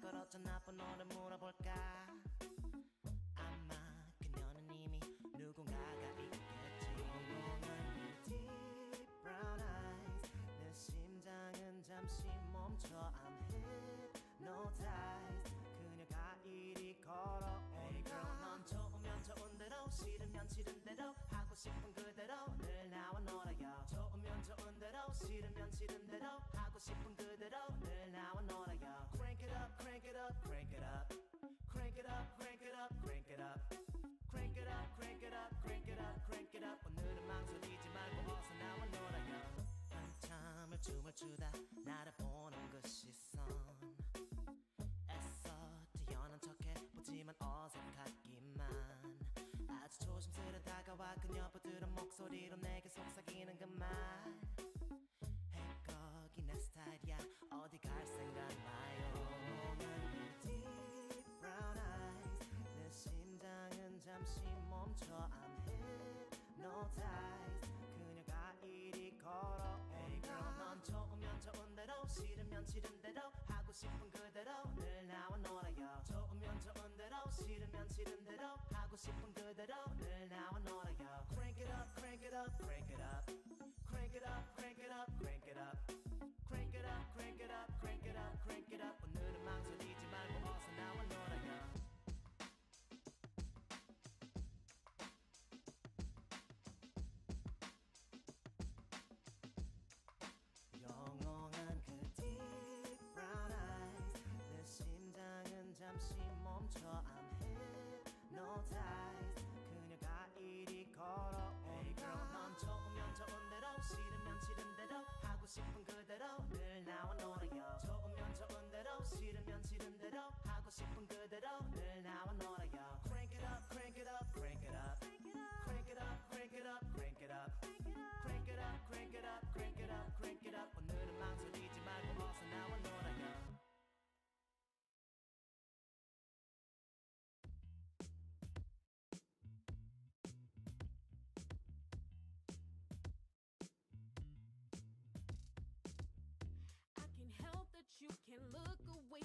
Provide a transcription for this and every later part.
들었죠. 나쁜 너를 물어볼까? 아마 그녀는 이미 누군가가 있겠지. 그 deep brown eyes. 내 심장은 잠시 멈춰. I'm hypnotized. 그녀가 이리 걸어 Hey girl. 넌 좋으면 좋은 대로 싫으면 싫은 대로 하고 싶은 그대로. 늘 나와 놀아요. 좋으면 좋은 대로 싫으면 싫은 대로 하고 싶은 그대로 춤을 추다 나를 보는 그 시선. 애써 뛰어난 척해 보지만 어색하기만. 아주 조심스레 다가와 그녀 부드러운 목소리로 내게 속삭이는 그말. Hey 거기 내 스타일이야. 어디 갈생 싫으면 싫은 대로 하고 싶은 그대로 늘 나와 놀아요. 좋으면 좋은 대로 싫으면 싫은 대로 하고 싶은 그대로 늘 나와 놀아요. Crank it up crank it up crank it up. Crank it up you can look away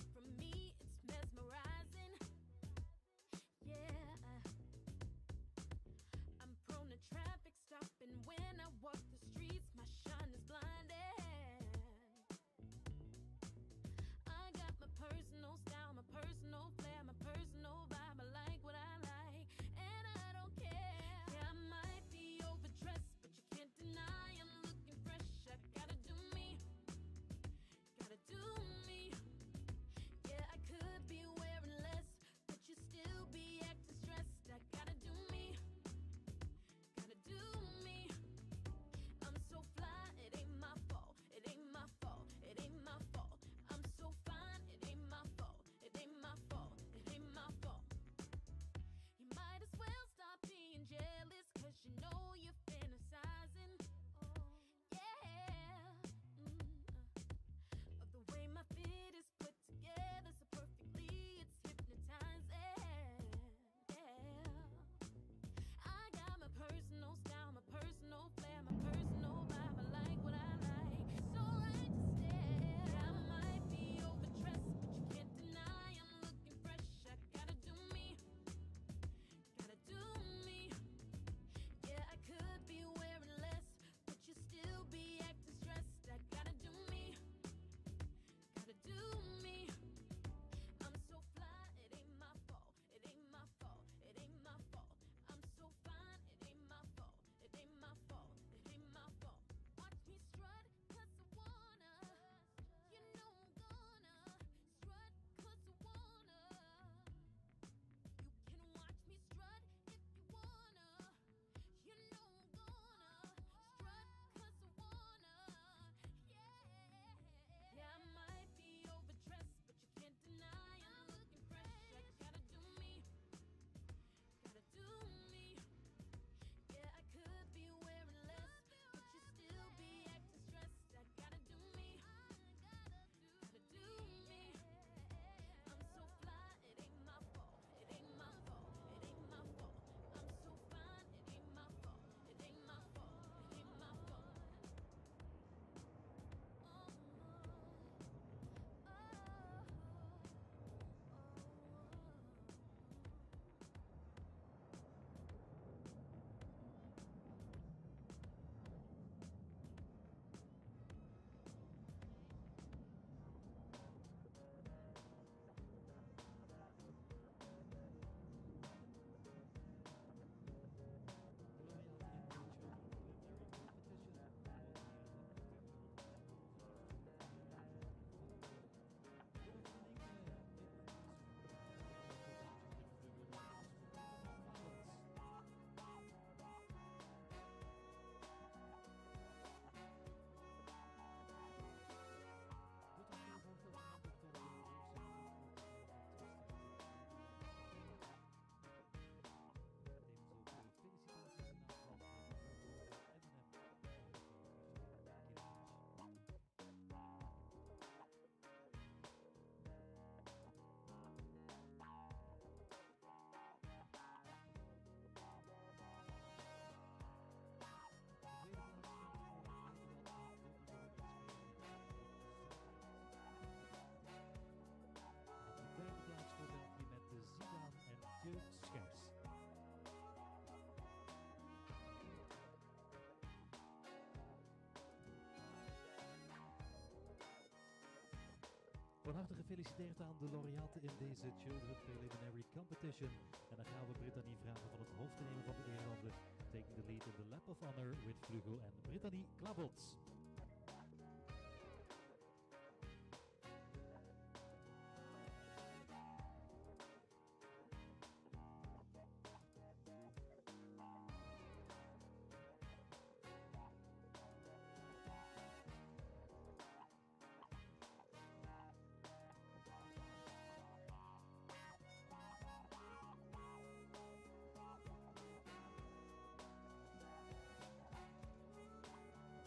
Van harte gefeliciteerd aan de laureaten in deze Childhood Preliminary Competition. En dan gaan we Brittany vragen van het hoofd te nemen van de eerronde. Taking the lead in the lap of honor with Vlugel en Brittany Klabots.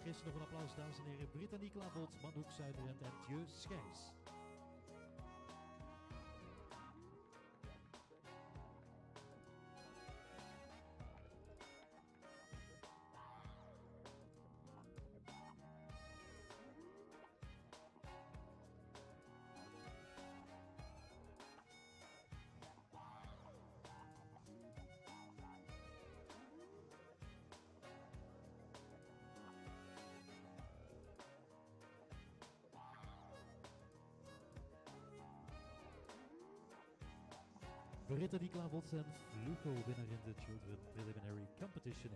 Ze nog een applaus, dames en heren. Brittany Klabots, Manouk Zuiderend en Thieu Schijs. Brittany Klabots en Flugo winnaar in de Children Preliminary Competition.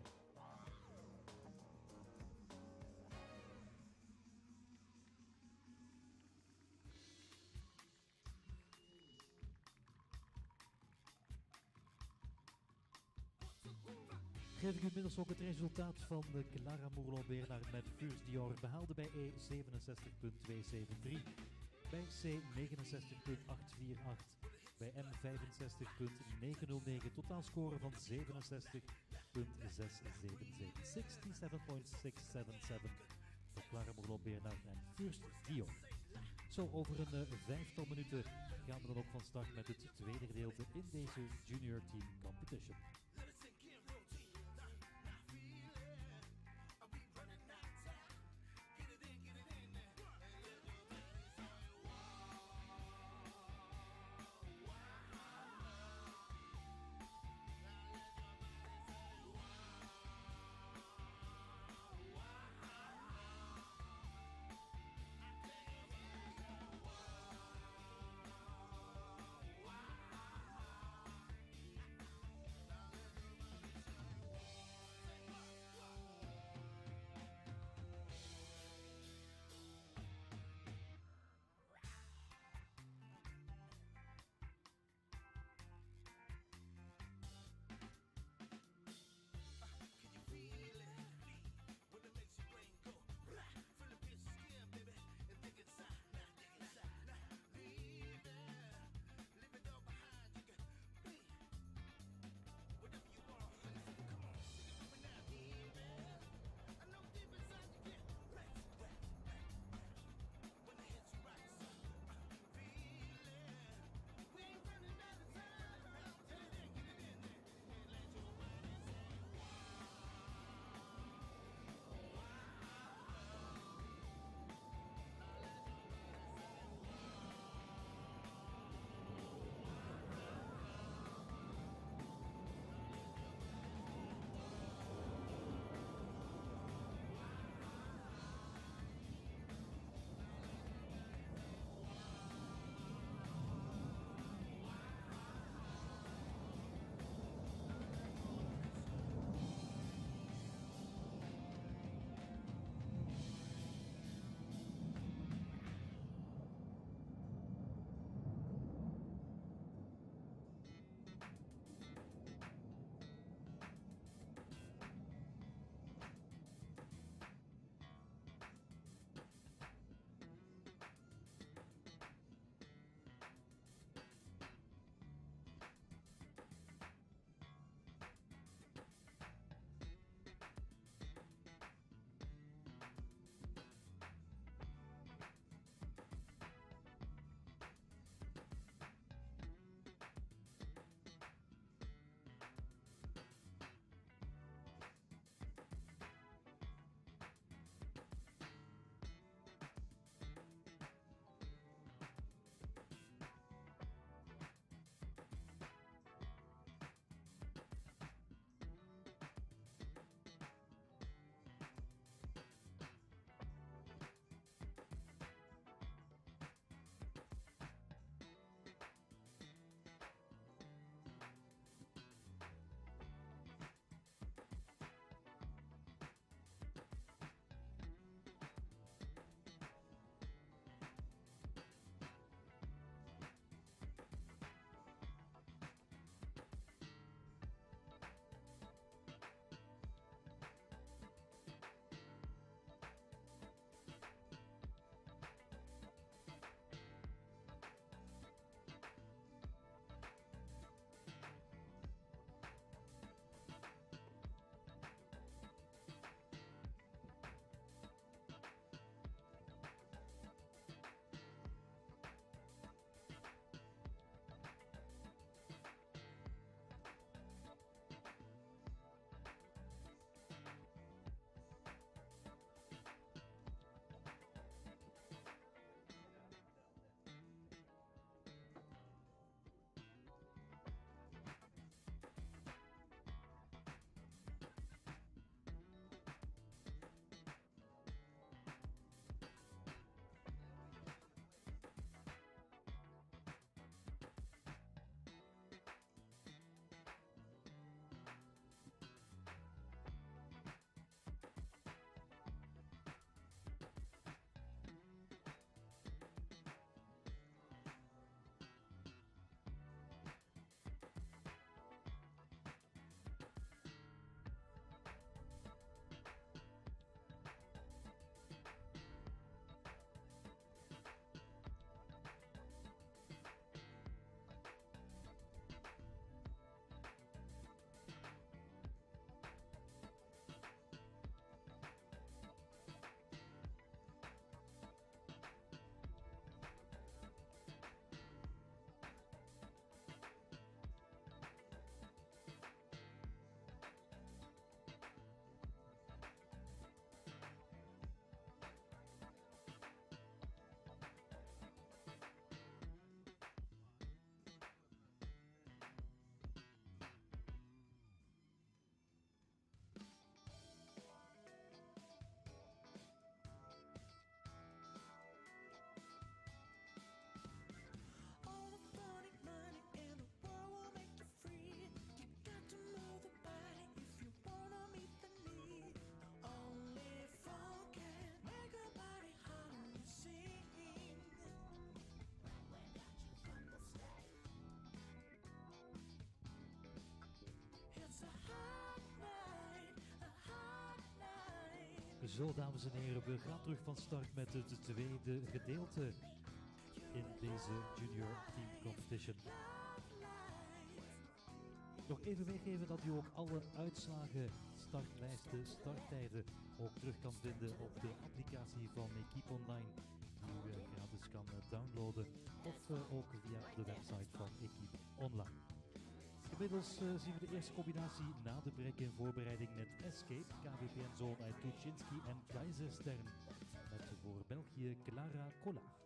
Geef ik u inmiddels ook het resultaat van de Clara Mourlon Bernard met Furs Dior behaalde bij E 67.273, bij C 69.848 bij M 65.909. Totaalscore van 67.677. 67.677 voor Clara Morlot Bernard en First Dion. Zo, over een uh, vijftal minuten gaan we dan ook van start met het tweede gedeelte in deze Junior Team Competition. Zo, dames en heren, we gaan terug van start met het tweede gedeelte in deze Junior Team Competition. Nog even meegeven dat u ook alle uitslagen, startlijsten, starttijden ook terug kan vinden op de applicatie van Equipe Online, die u gratis kan downloaden, of eh, ook via de website van Equipe Online. Inmiddels eh, zien we de eerste combinatie na de break in voorbereiding met Escape, KVPN Zone uit Tuchinski en Kaiserstern. Met voor België Clara Collard.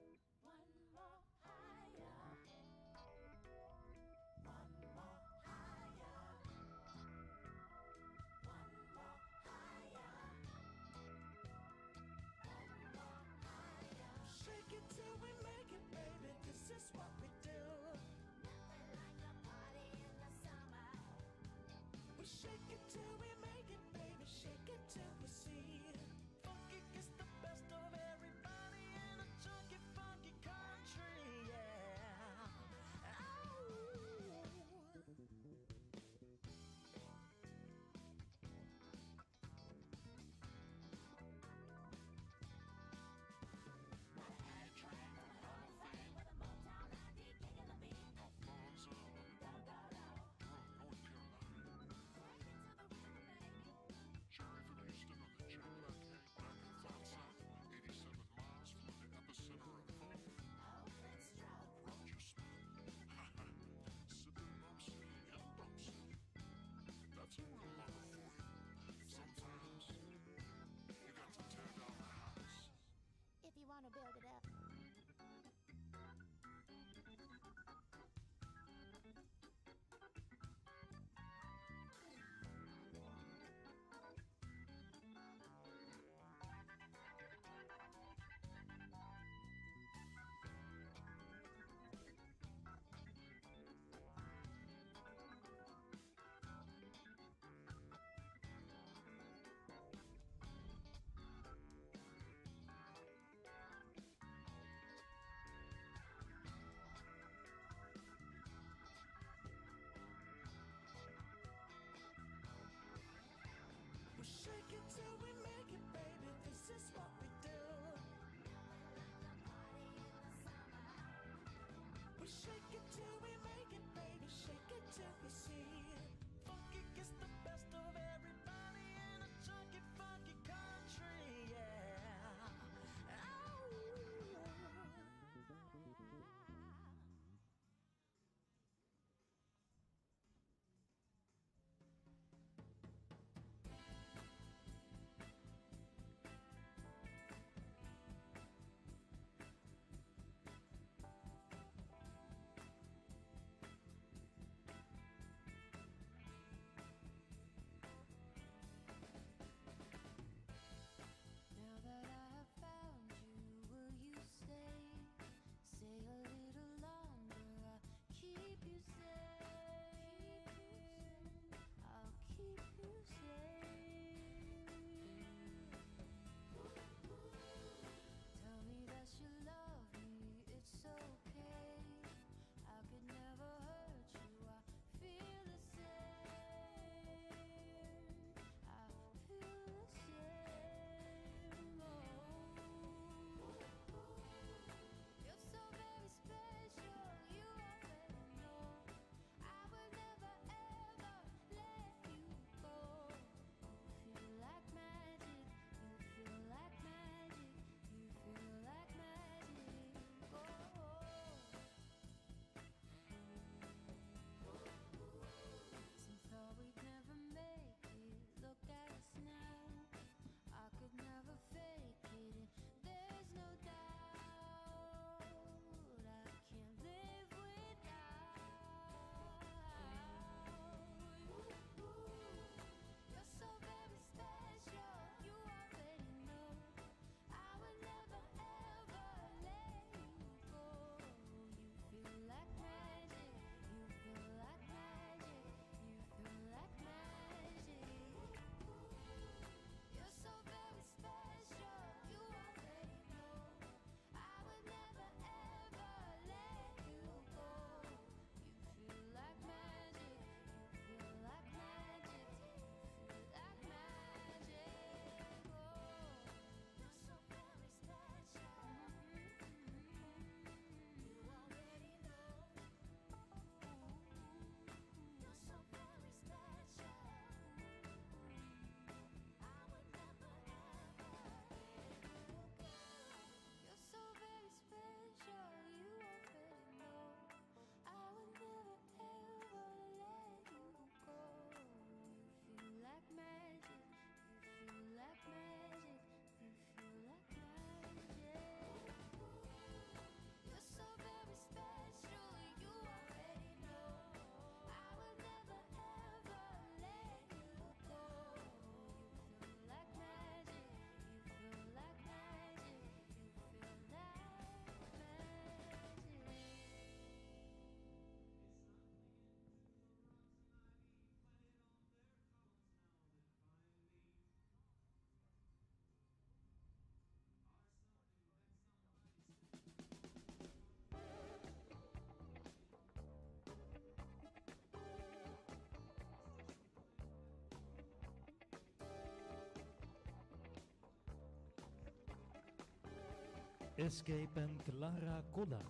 Escape en Clara Kolar.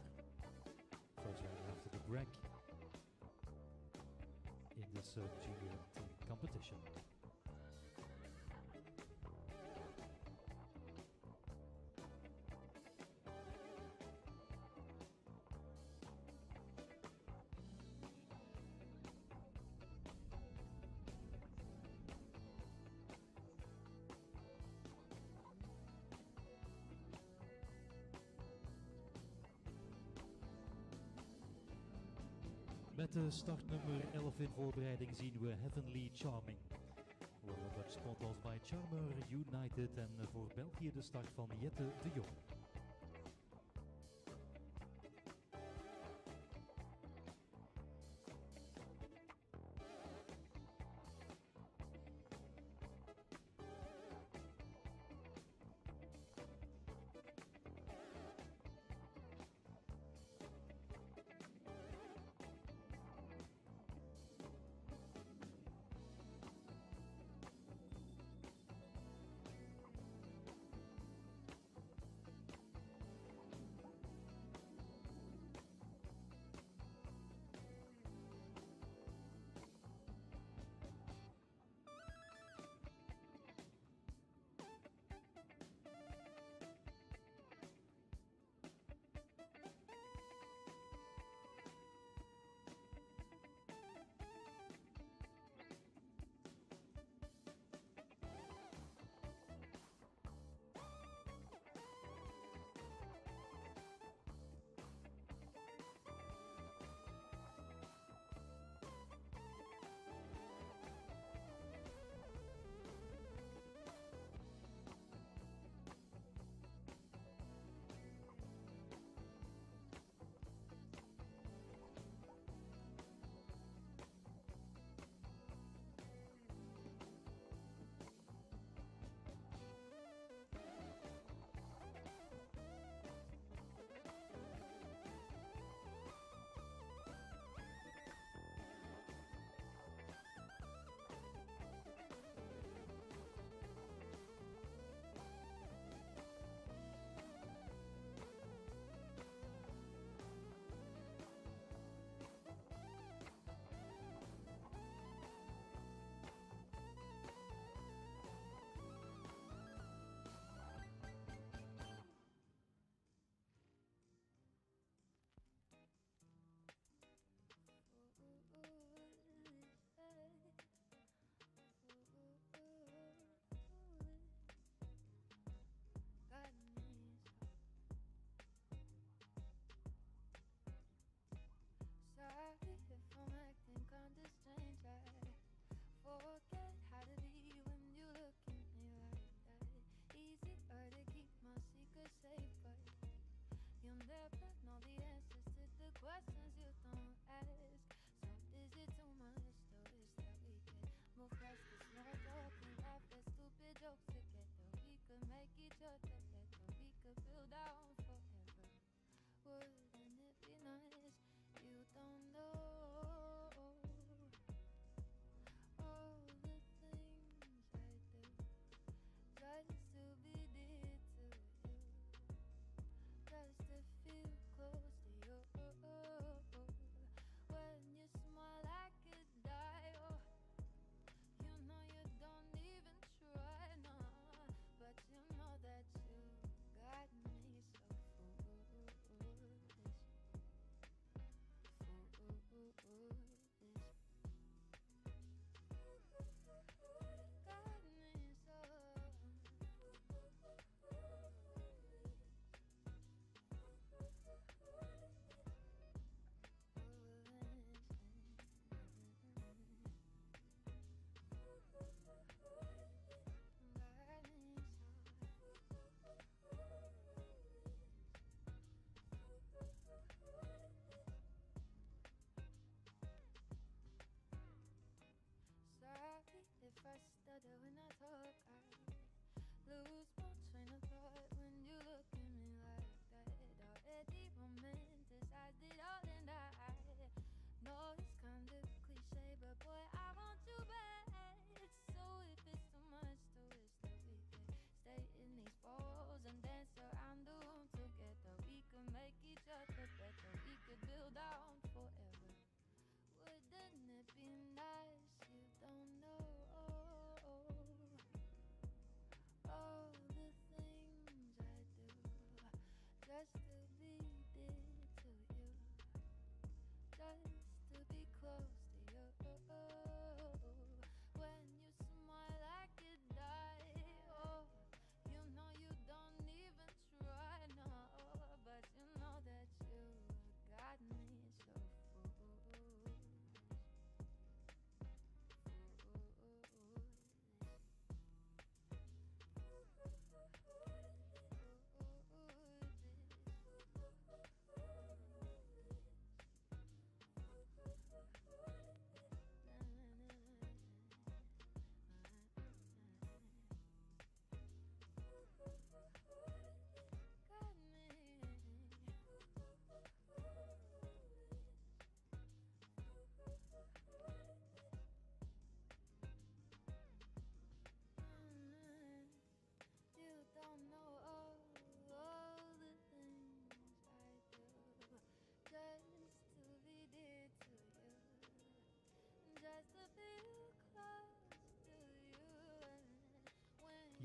First round after the break Met de startnummer 11 in voorbereiding zien we Heavenly Charming. Worden Dutch spot bij Charmer United en voor België de start van Jette de Jong.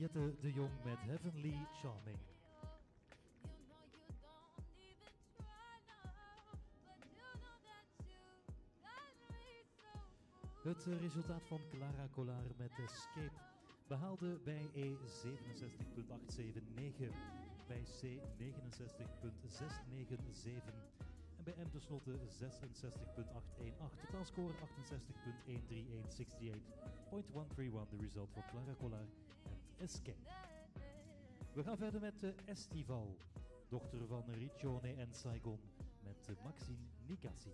Jette de Jong met Heavenly Charming. Het resultaat van Clara Collar met Escape behaalde bij E 67.879, bij C 69.697 en bij M tenslotte 66.818. Totaalscore 68.13168.131, de result voor Clara Collar We gaan verder met de Estival, dochter van Riccione en Saigon, met Maxine Nikasi.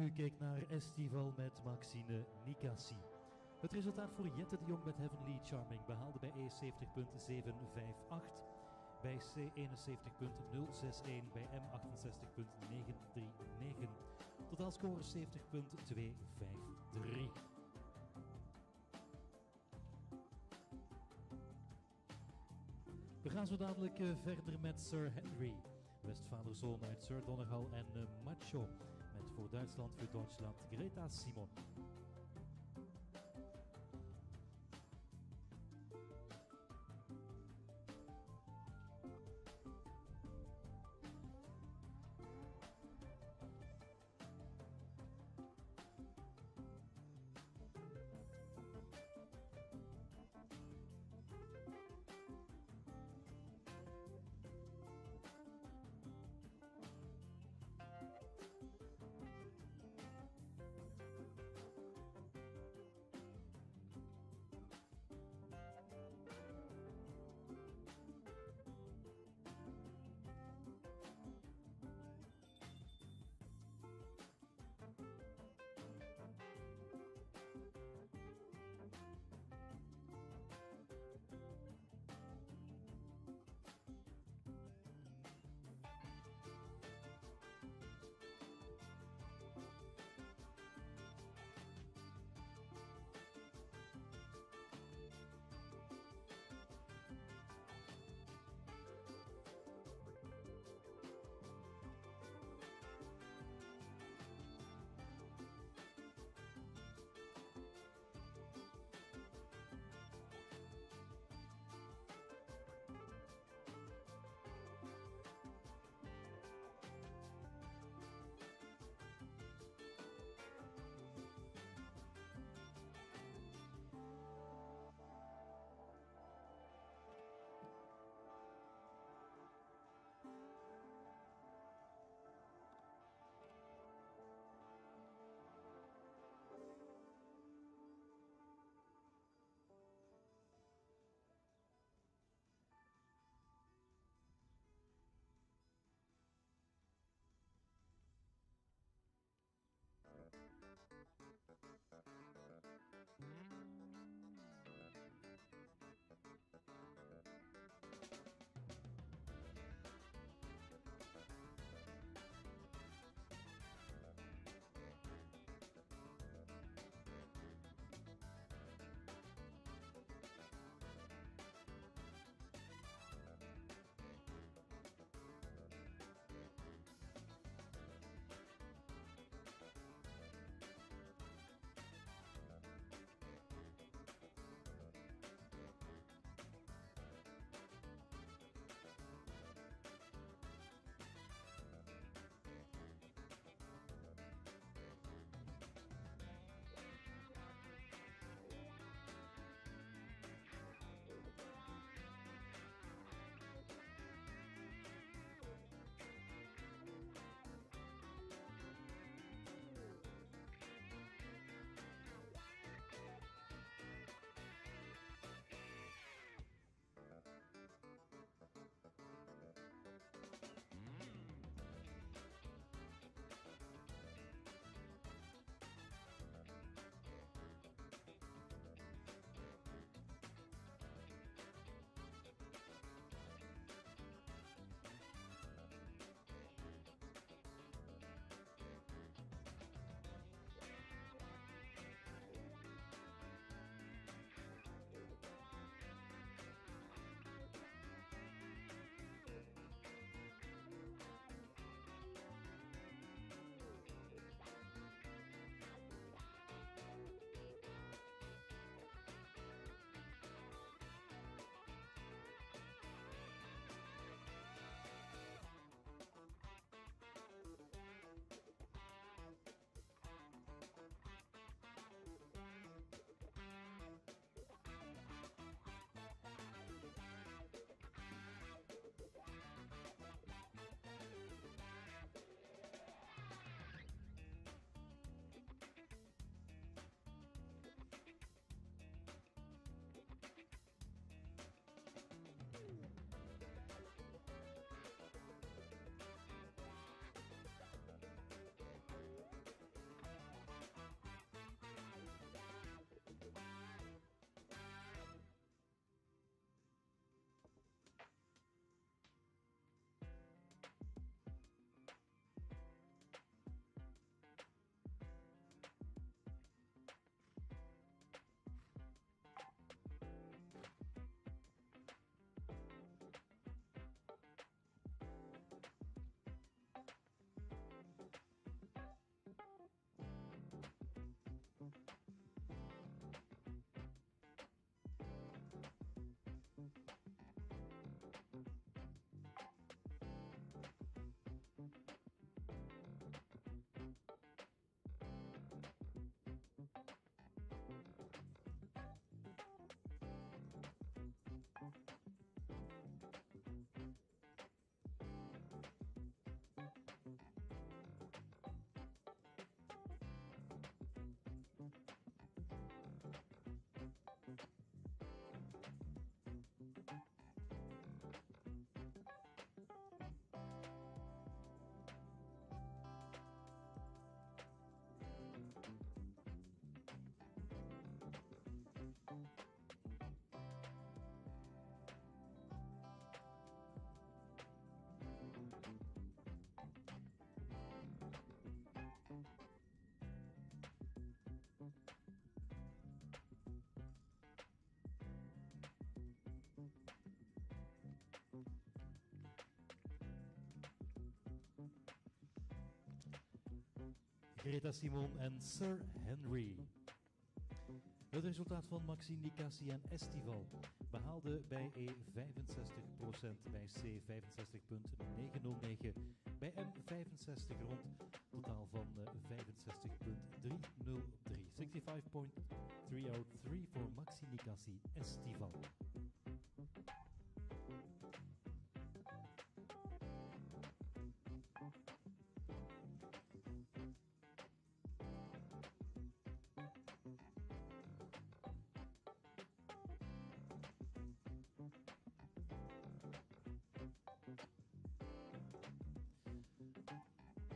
U kijkt naar Estival met Maxine Nikasi. Het resultaat voor Jette de Jong met Heavenly Charming behaalde bij E70.758, bij C71.061, bij M68.939. Totaalscore 70.253. We gaan zo dadelijk eh, verder met Sir Henry, Westvaderzoon uit Sir Donegal en eh, Macho Duitsland, voor Duitsland Greta Simon. Greta Simon en Sir Henry. Het resultaat van Maxine Nicassi en Estival behaalde bij E 65%, bij C 65.909, bij M 65 rond, totaal van eh, 65.303. 65.303 voor Maxine Nicassi Estival.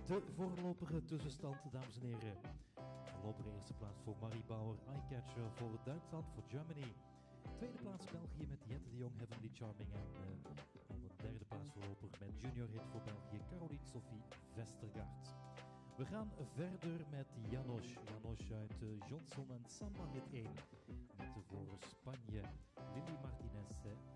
De voorlopige tussenstand, dames en heren. Voorlopige eerste plaats voor Marie Bauer, Eyecatcher voor Duitsland, voor Germany. Tweede plaats België met Jette de Jong, Heavenly Charming. En eh, op de derde plaats voorlopig met Junior Hit voor België, Caroline Sophie Vestergaard. We gaan verder met Janos. Janos uit eh, Johnson en Samba Hit 1. Met voor Spanje Lily Martinez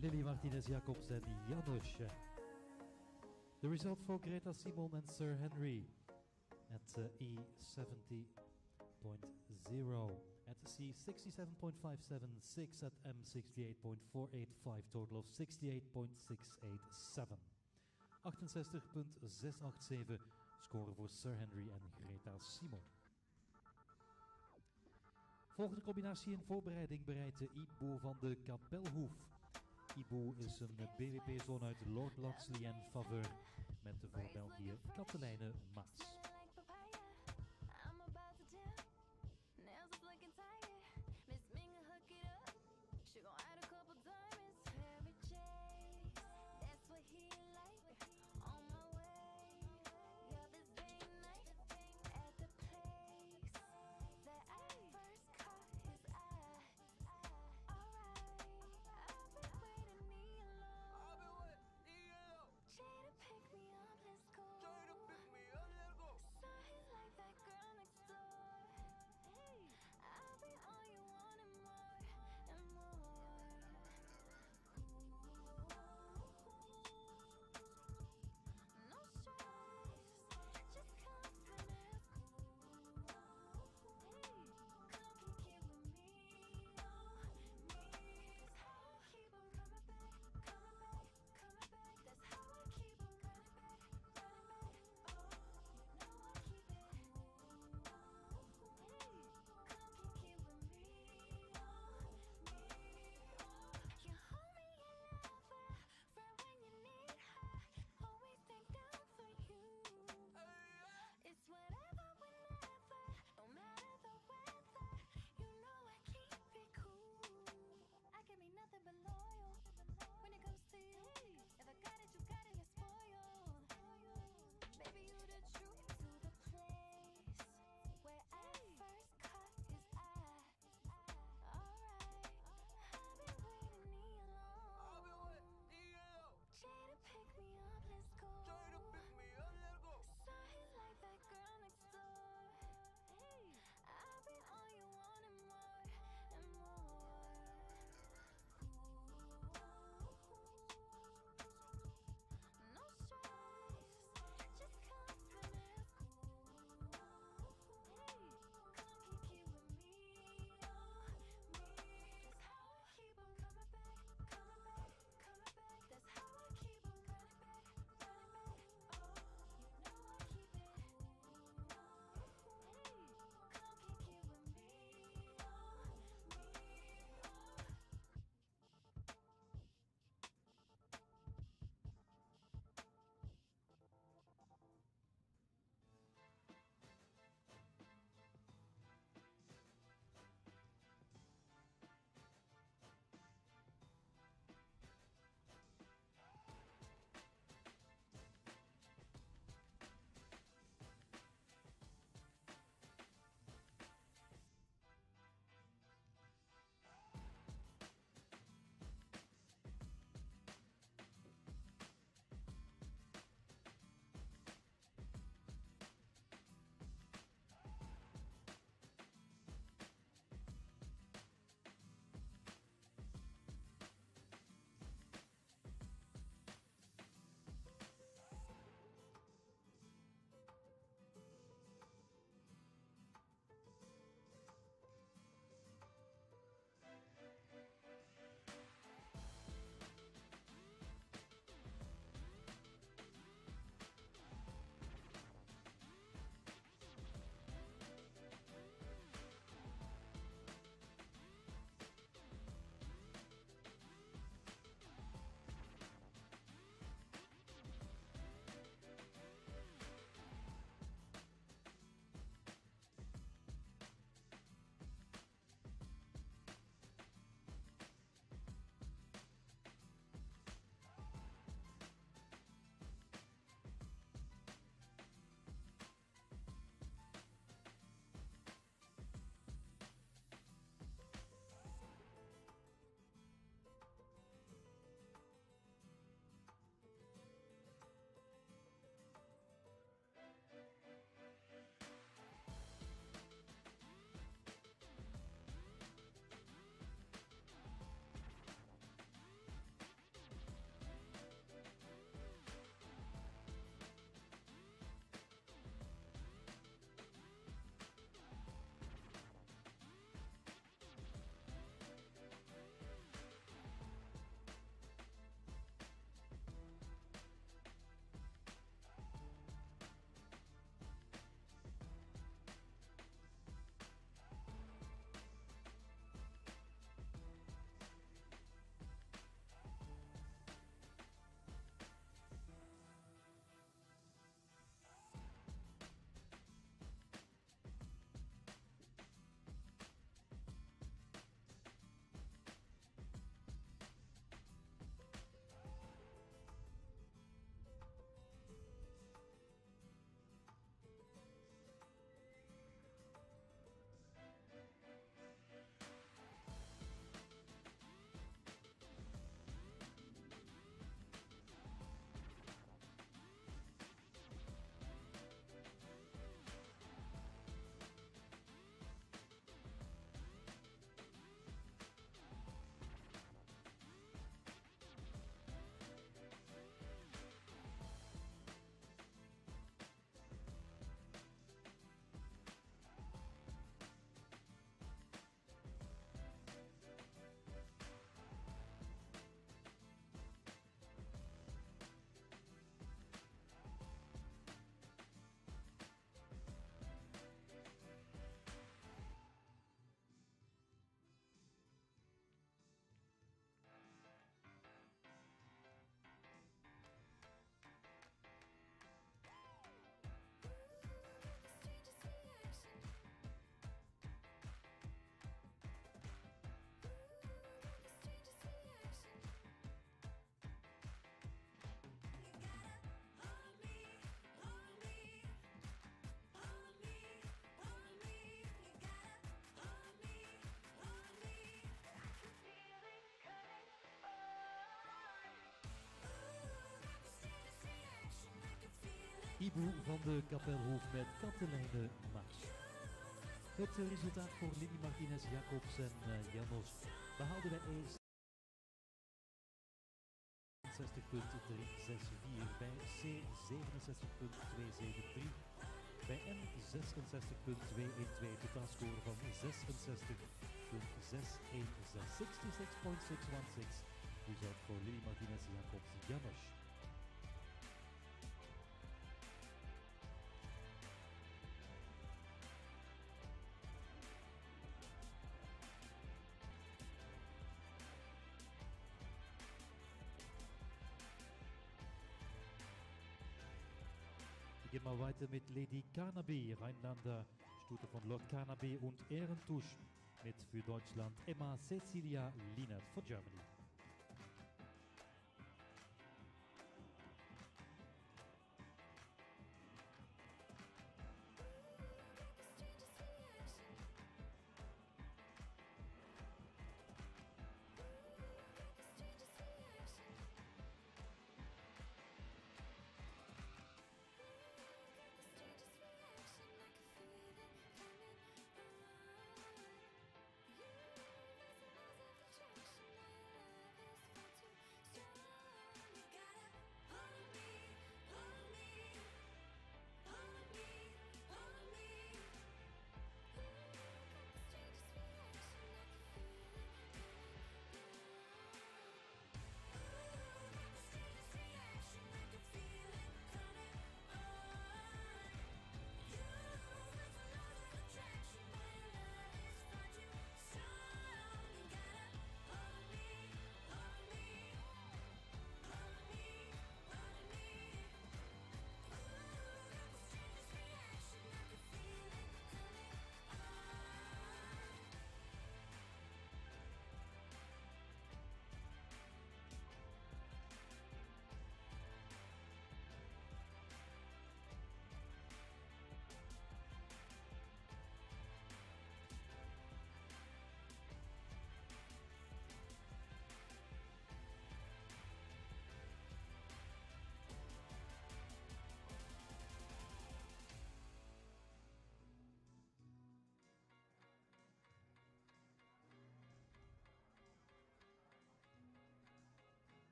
Lily Martinez Jacobs en Janusz. The result for Greta Simon and Sir Henry at uh, E70.0. At C67.576 at M68.485, total of 68.687. 68.687 scoren voor Sir Henry en Greta Simon. Volgende combinatie in voorbereiding bereidt de Ibo van de Kapelhoef. Ibo is een BWP-zoon uit Lord Loxley en Faveur met de voor België Katelijne Maas. Caribou van de Kapelhoef met Katelijne Mars. Het resultaat voor Lily Martinez, Jacobs en eh, Janos behaalden bij E 66.364, bij C 67.273, bij M 66.212, totaalscore van 66.616, 66.616, result voor Lily Martinez, Jacobs, Janos. Wir weiter mit Lady Carnaby, Rheinlander, Stute von Lord Carnaby und Ehrentusch mit für Deutschland Emma Cecilia Lienert for Germany.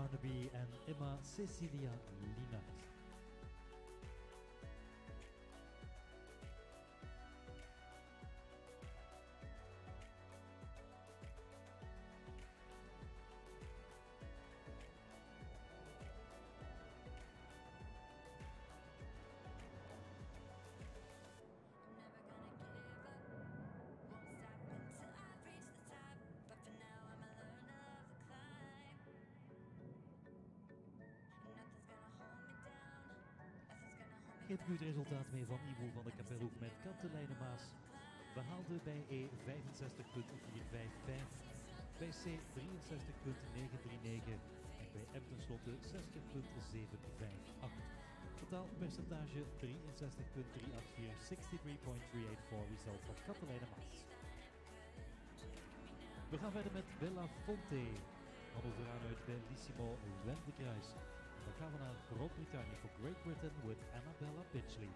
Carnaby en Emma Cecilia Linart. Geef u het resultaat mee van Ivo van de Kapelhoek met Kantelijne Maas. Behaalde bij E 65.455, bij C 63.939 en bij M tenslotte 60.758. Totaal percentage 63.384, 63.384 result van Katelijne Maas. We gaan verder met Bella Fonte. Hannover aan uit Bellissimo Wendekruis. Dan gaan we naar Groot-Brittannië voor Great Britain with Annabella Pitchley.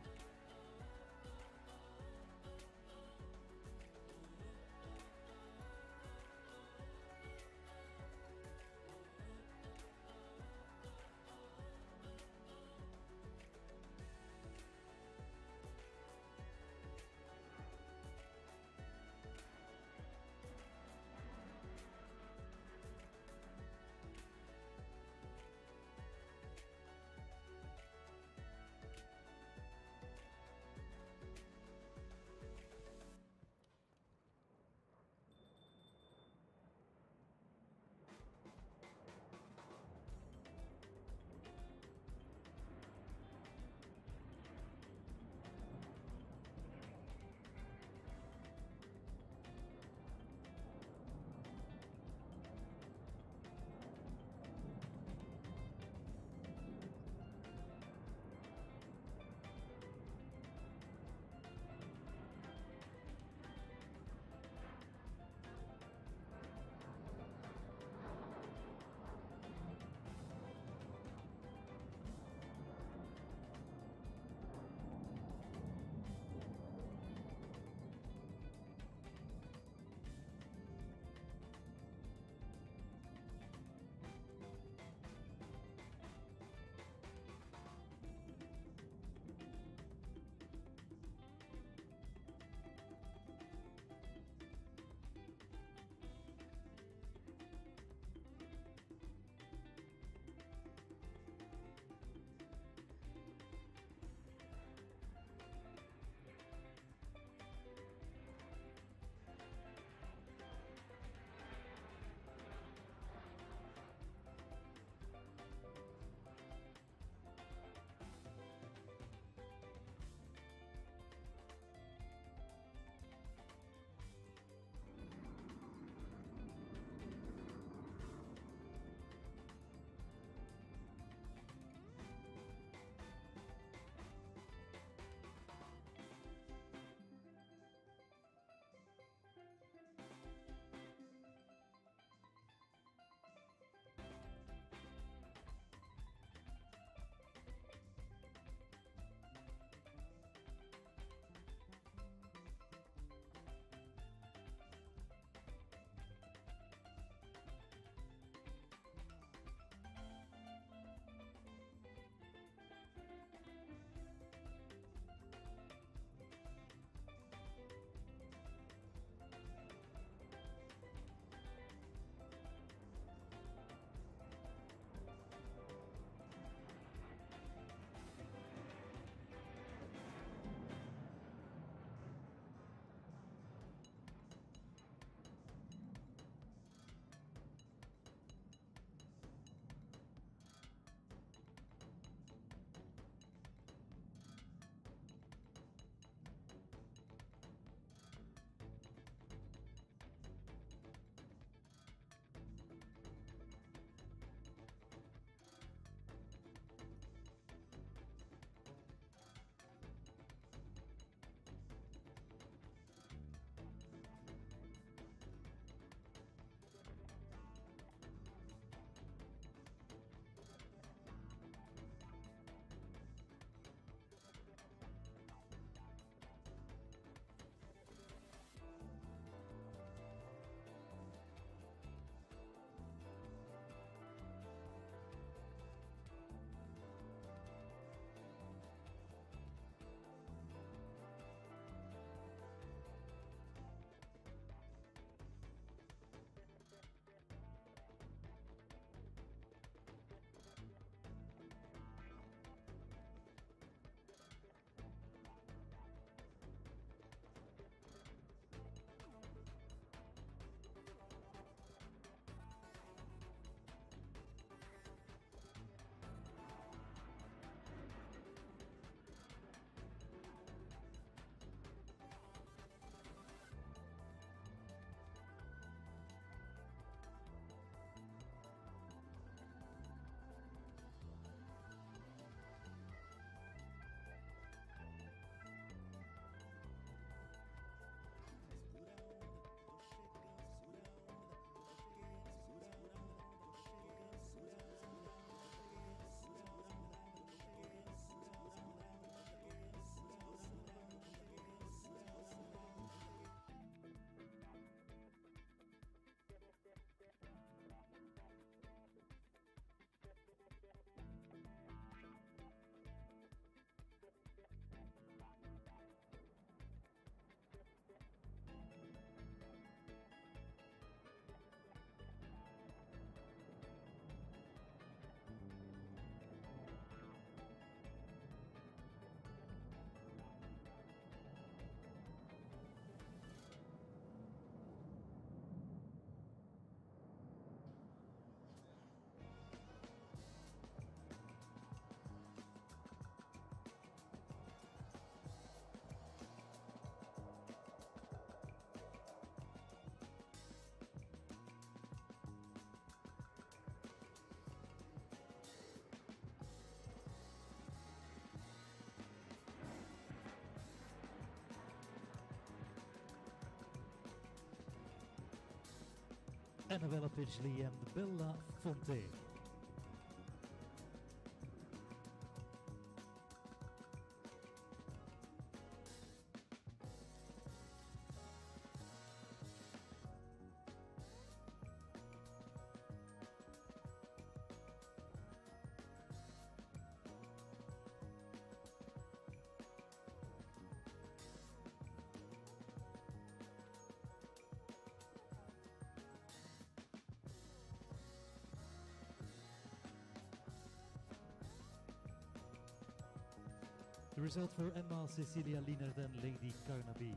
Annabella Pitch li jem Bella Fontaine. The result for Emma Cecilia Lienert and Lady Carnaby.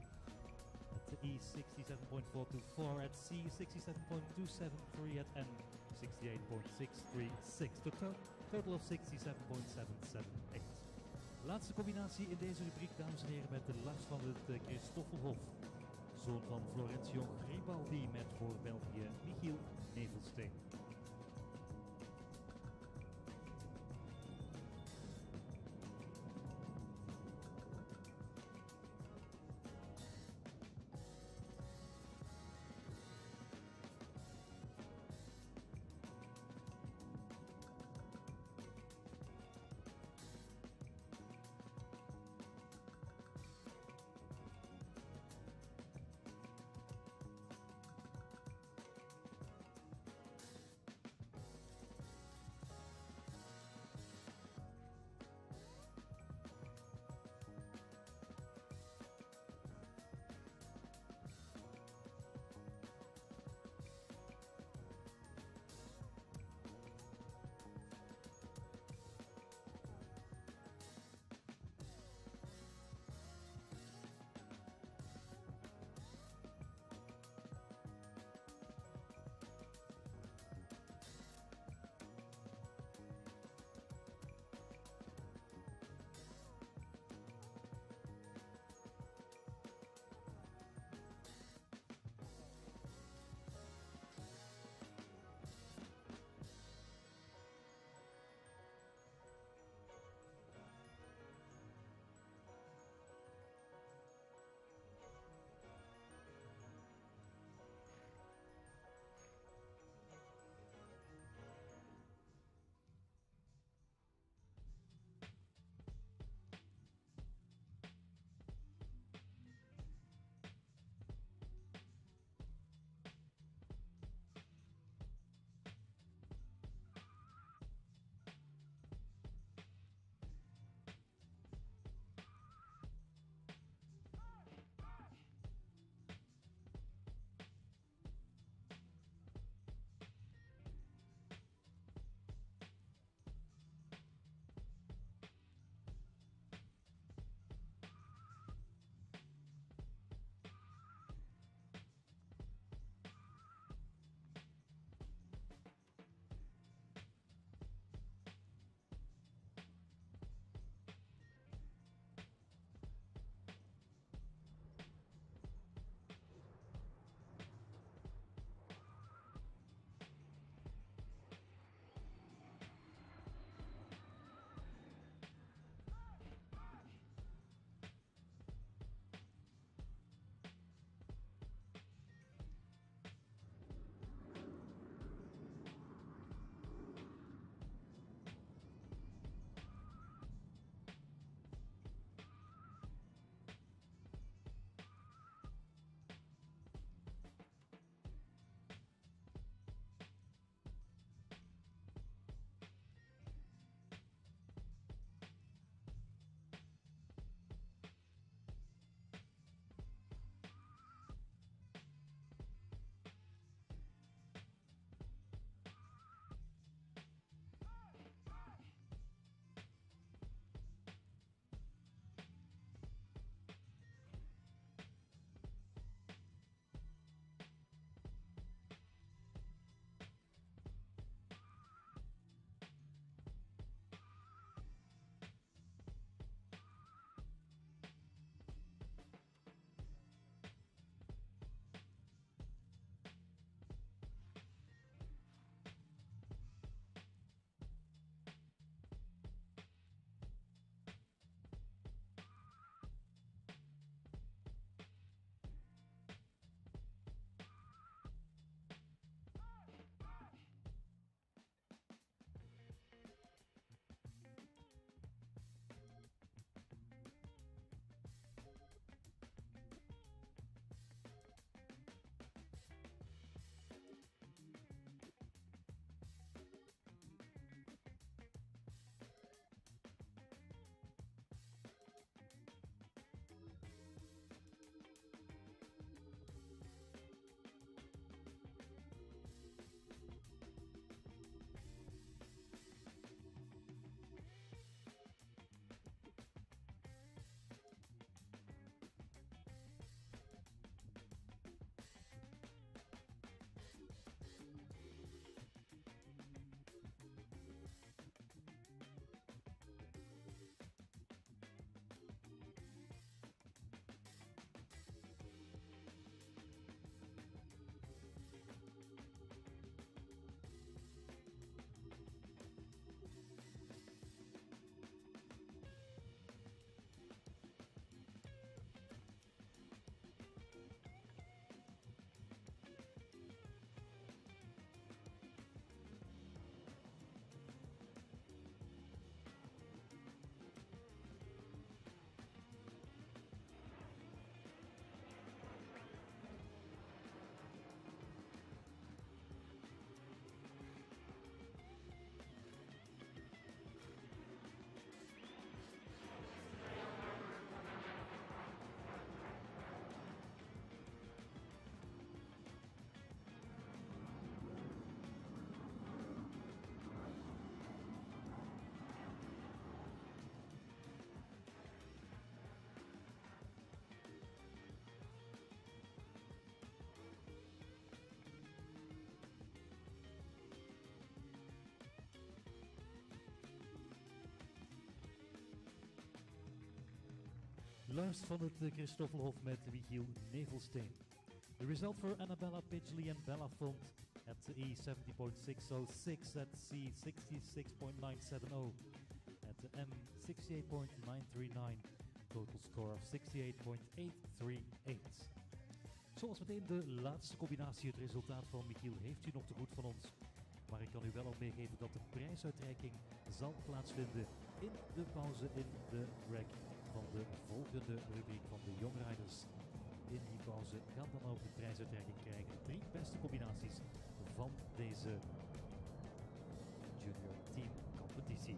At E 67.424, at C 67.273, at N 68.636. Totaal total of 67.778. Laatste combinatie in deze rubriek, dames en heren, met de lars van het eh, Christoffelhof. Zoon van Florencio Gribaldi met voor België Michiel Nevelsteen. Luist van het eh, Christoffelhof met Michiel Nevelsteen. The result for Annabella Pidgley and Bella Font at E 70.606, at C 66.970, at M 68.939, total score of 68.838. Zoals meteen de laatste combinatie, het resultaat van Michiel heeft u nog te goed van ons. Maar ik kan u wel al meegeven dat de prijsuitreiking zal plaatsvinden in de pauze in de break van de volgende rubriek van de Jongrijders in die pauze gaan dan ook de prijsuitreiking krijgen. Drie beste combinaties van deze junior team competitie.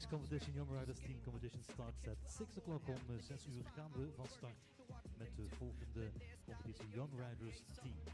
Next Competition Young Riders Team Competition starts at 6 o'clock. Om eh, 6 uur gaan we van start met de volgende competitie Young Riders Team.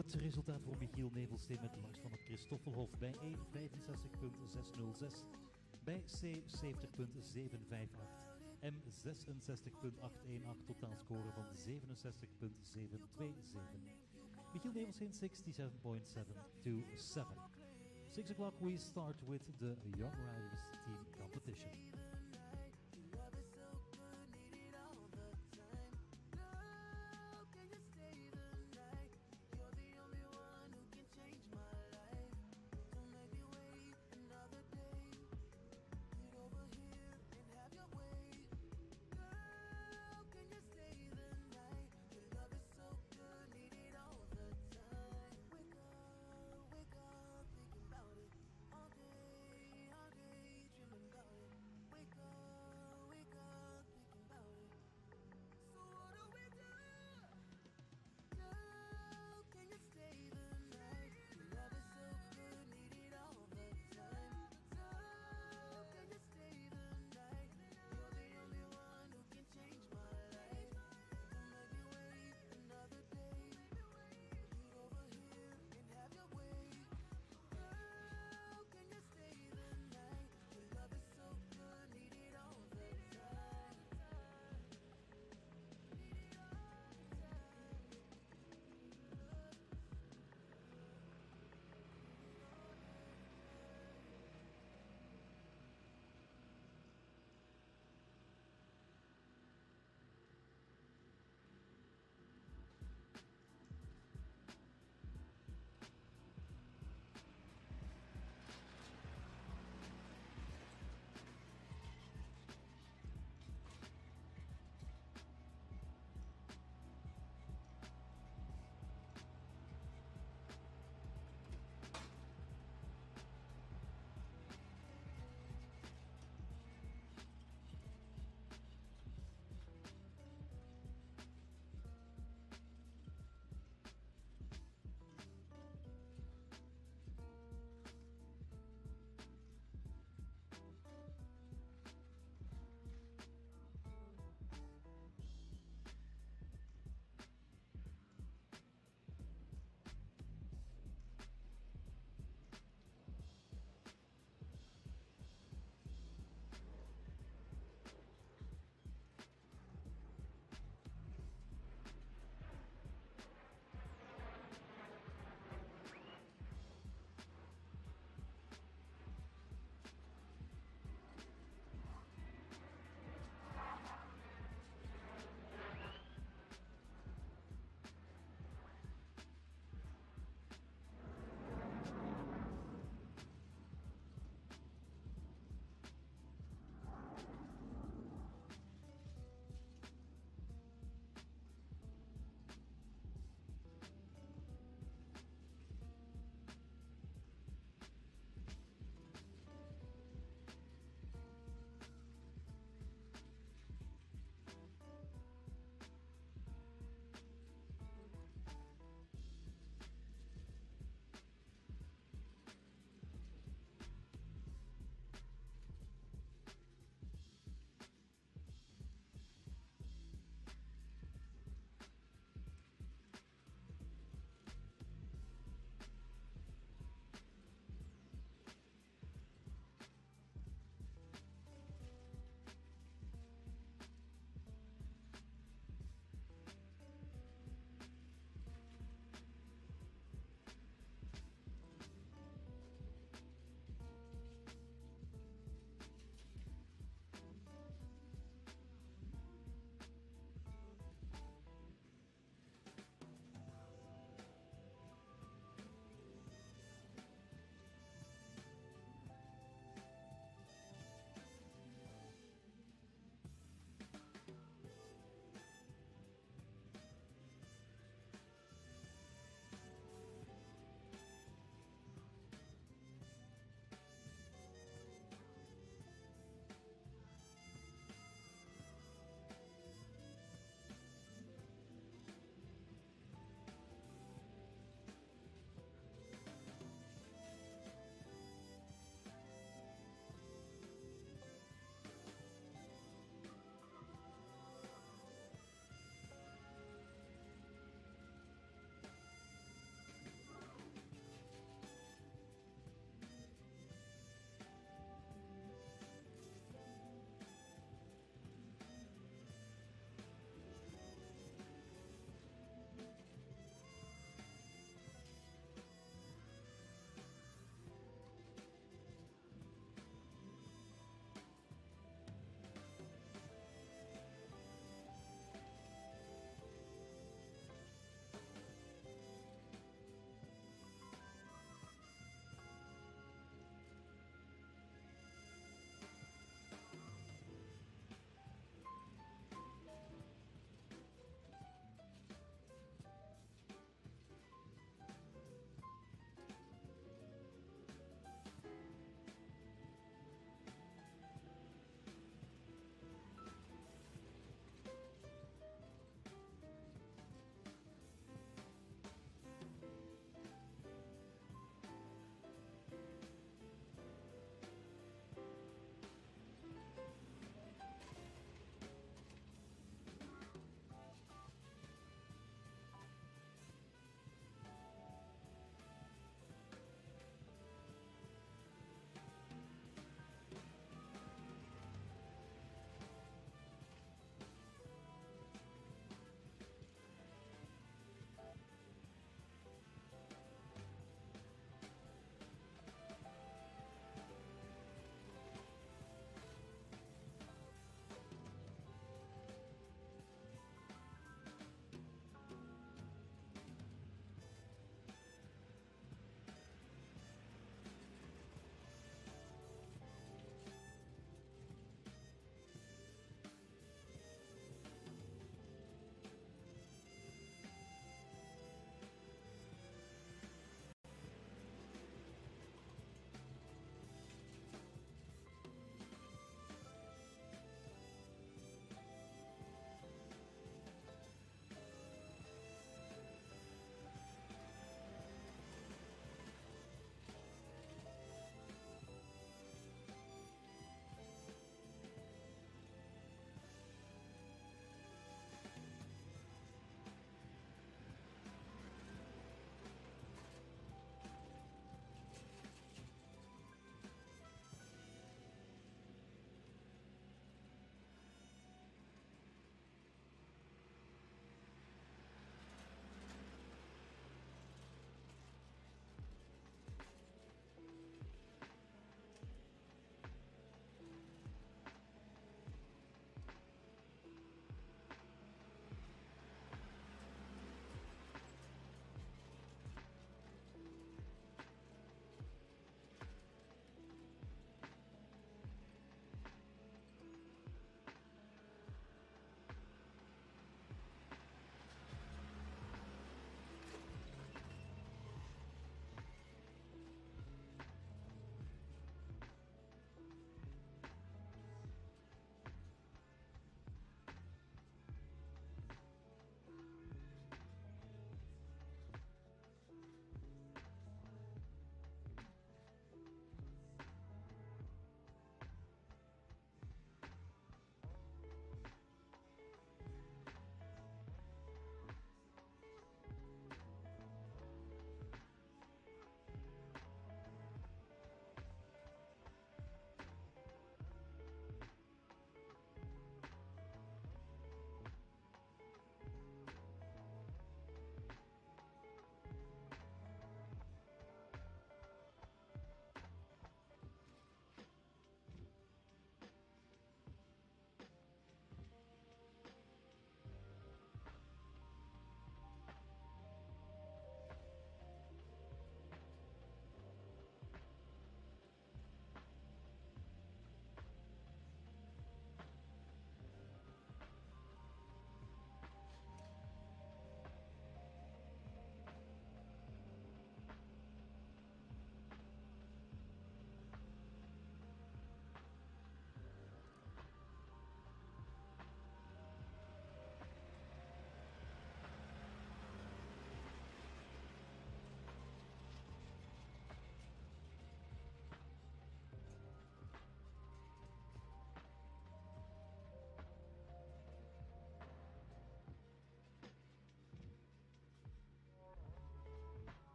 Het resultaat voor Michiel Nevelsteen met Lars van het Christoffelhof bij E 65.606, bij C 70.758, M 66.818, totaalscore van 67.727. Michiel Nevelsteen 67.727. 6 o'clock we start with the Young Riders team competition.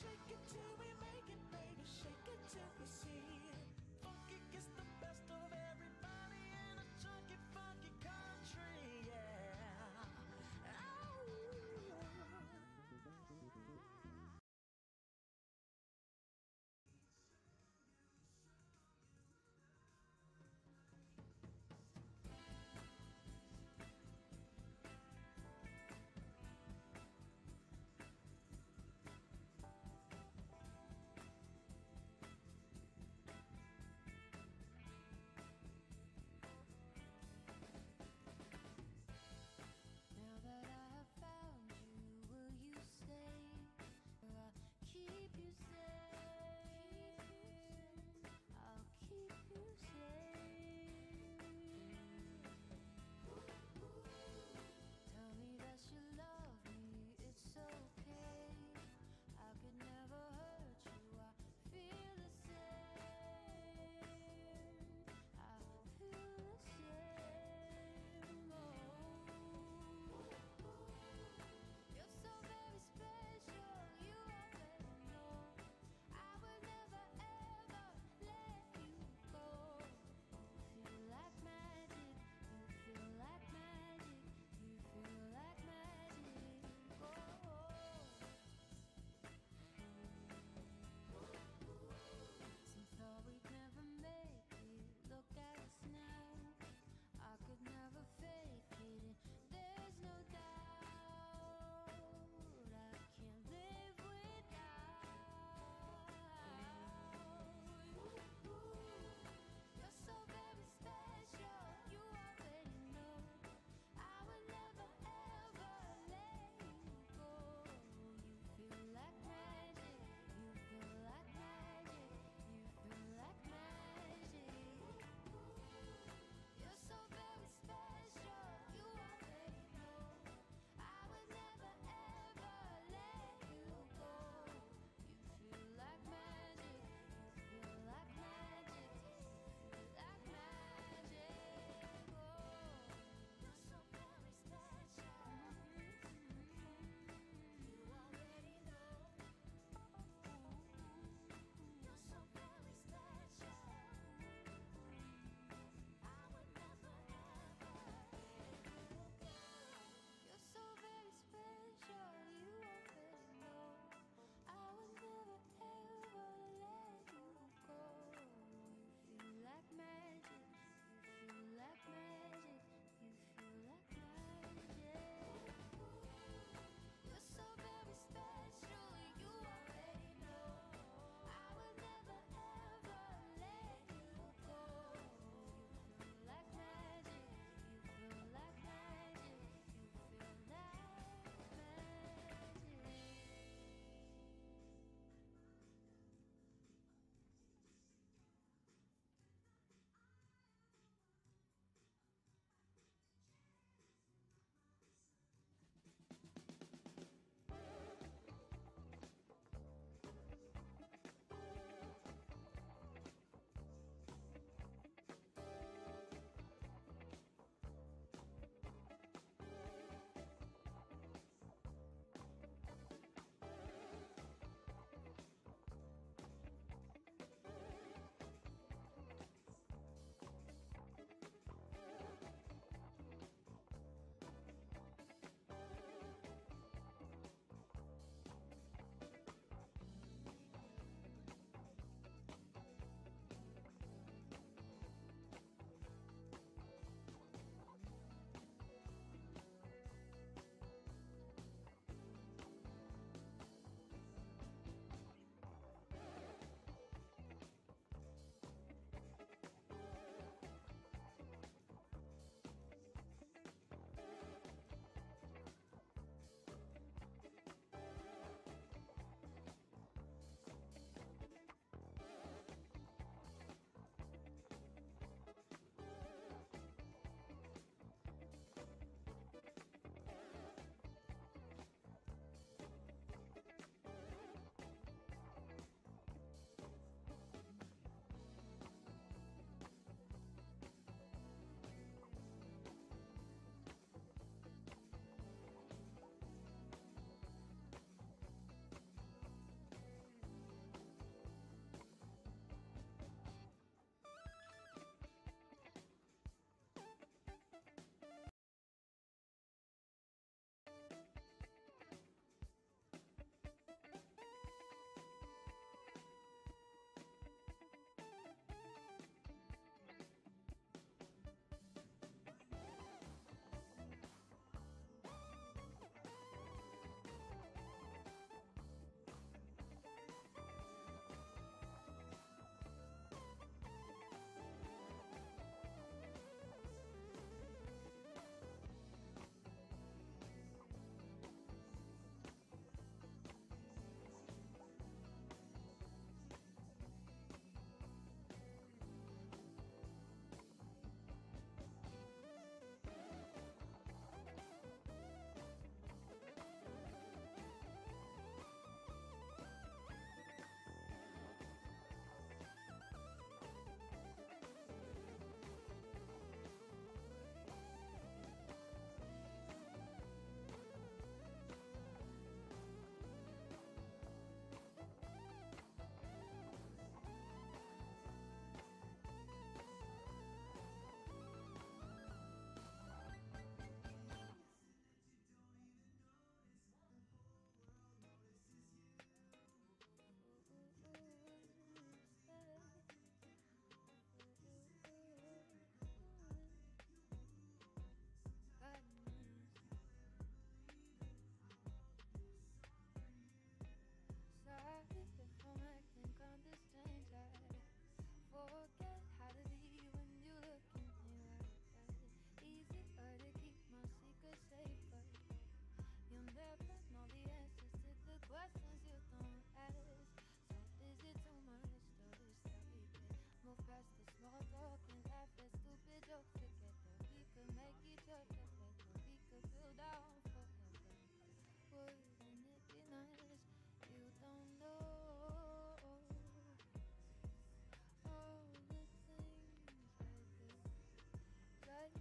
shake it to me.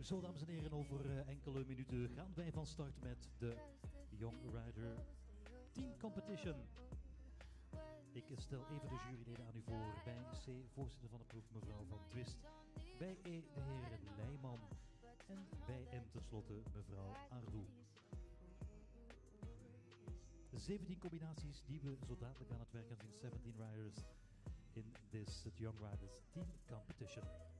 Zo, dames en heren, over eh, enkele minuten gaan wij van start met de Young Rider Team Competition. Ik stel even de juryleden aan u voor. Bij C, voorzitter van de ploeg, mevrouw Van Twist. Bij E, de heer Leijman. En bij M tenslotte, mevrouw Ardoe. De 17 combinaties die we zo dadelijk aan het werk gaan zien. 17 riders in this Young Riders Team Competition.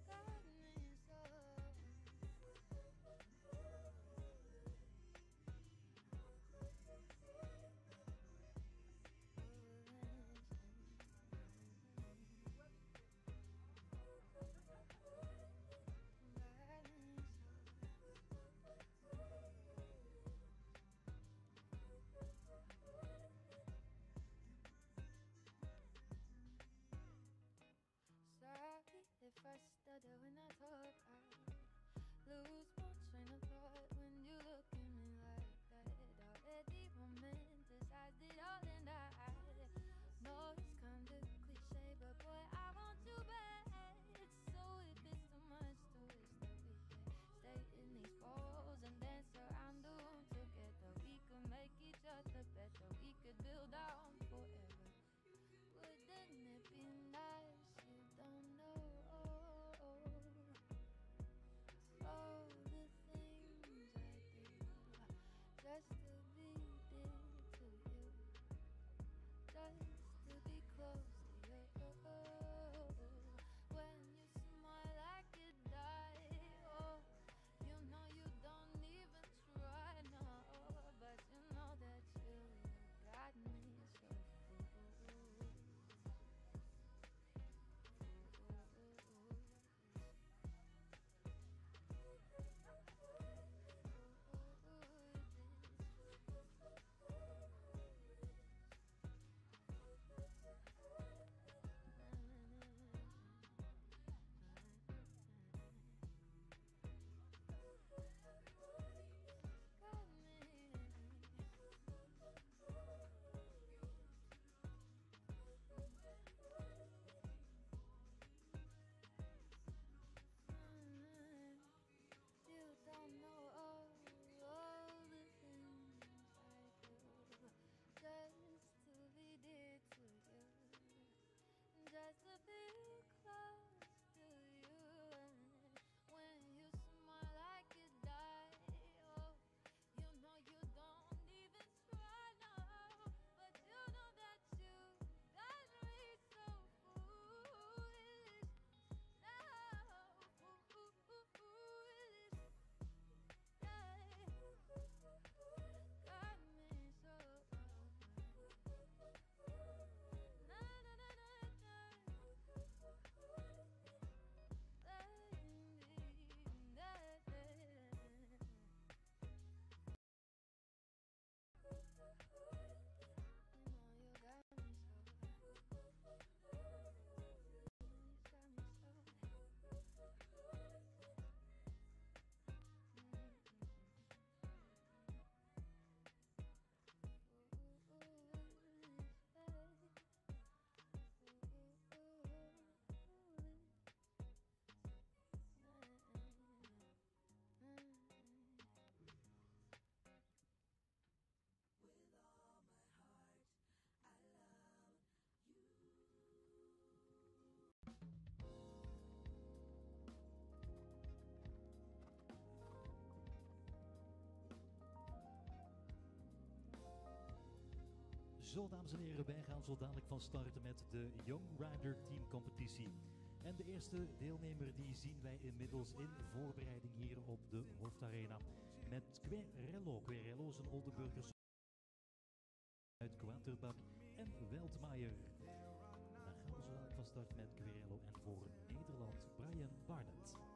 Zo, dames en heren, wij gaan zo dadelijk van starten met de Young Rider Team Competitie. En de eerste deelnemer die zien wij inmiddels in voorbereiding hier op de Hoofdarena. Met Querello. Querello is een Oldenburger uit Quaterbab en Weldmaier. Dan gaan we zo van start met Querello en voor Nederland Brian Barnett.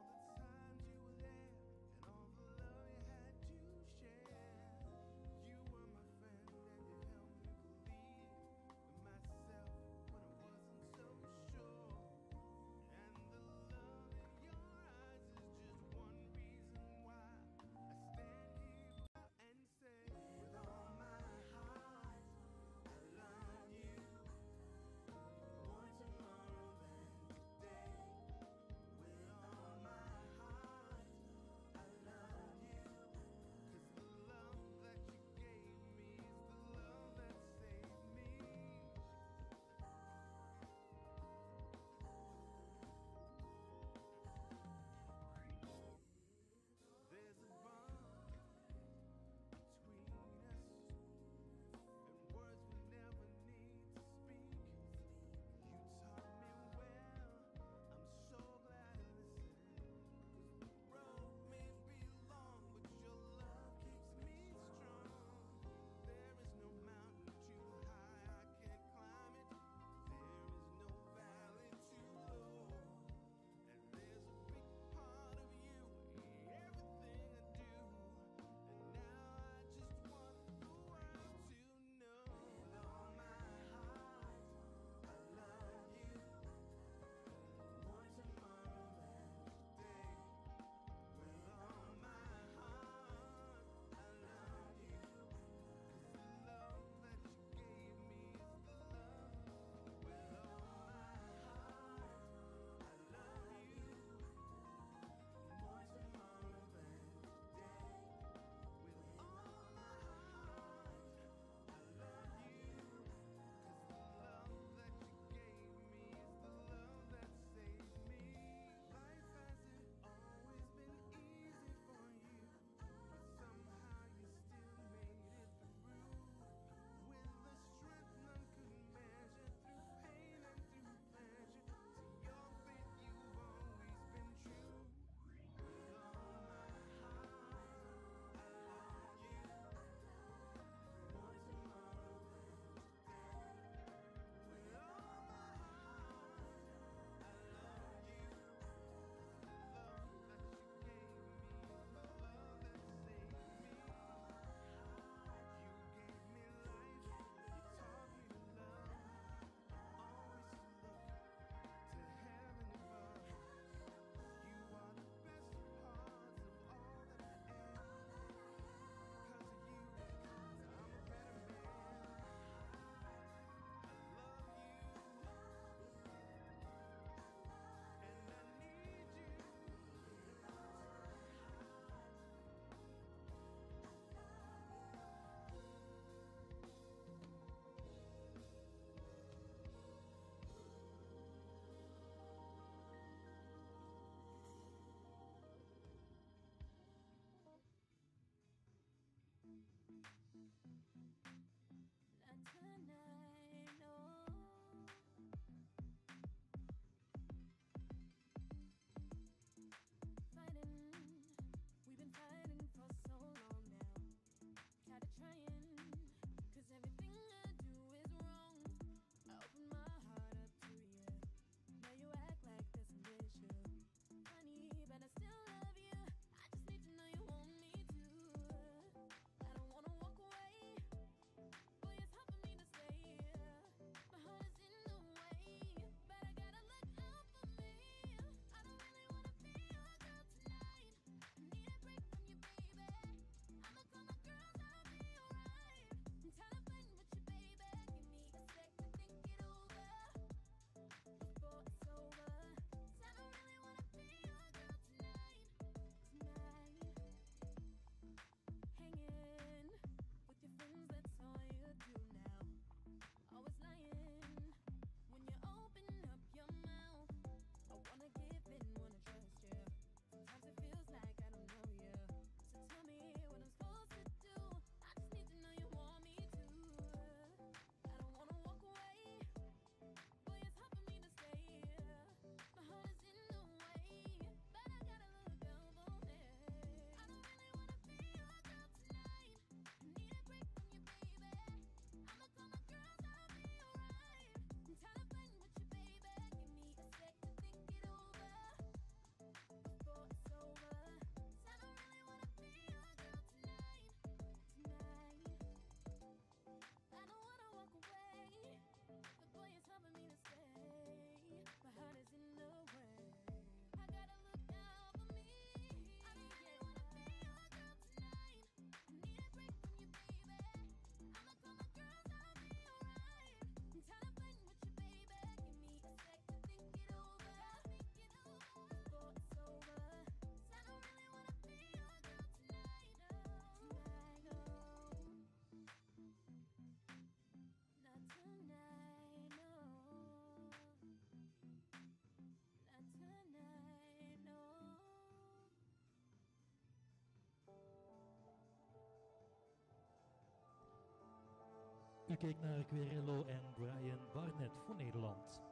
U keek naar Querello en Brian Barnett voor Nederland.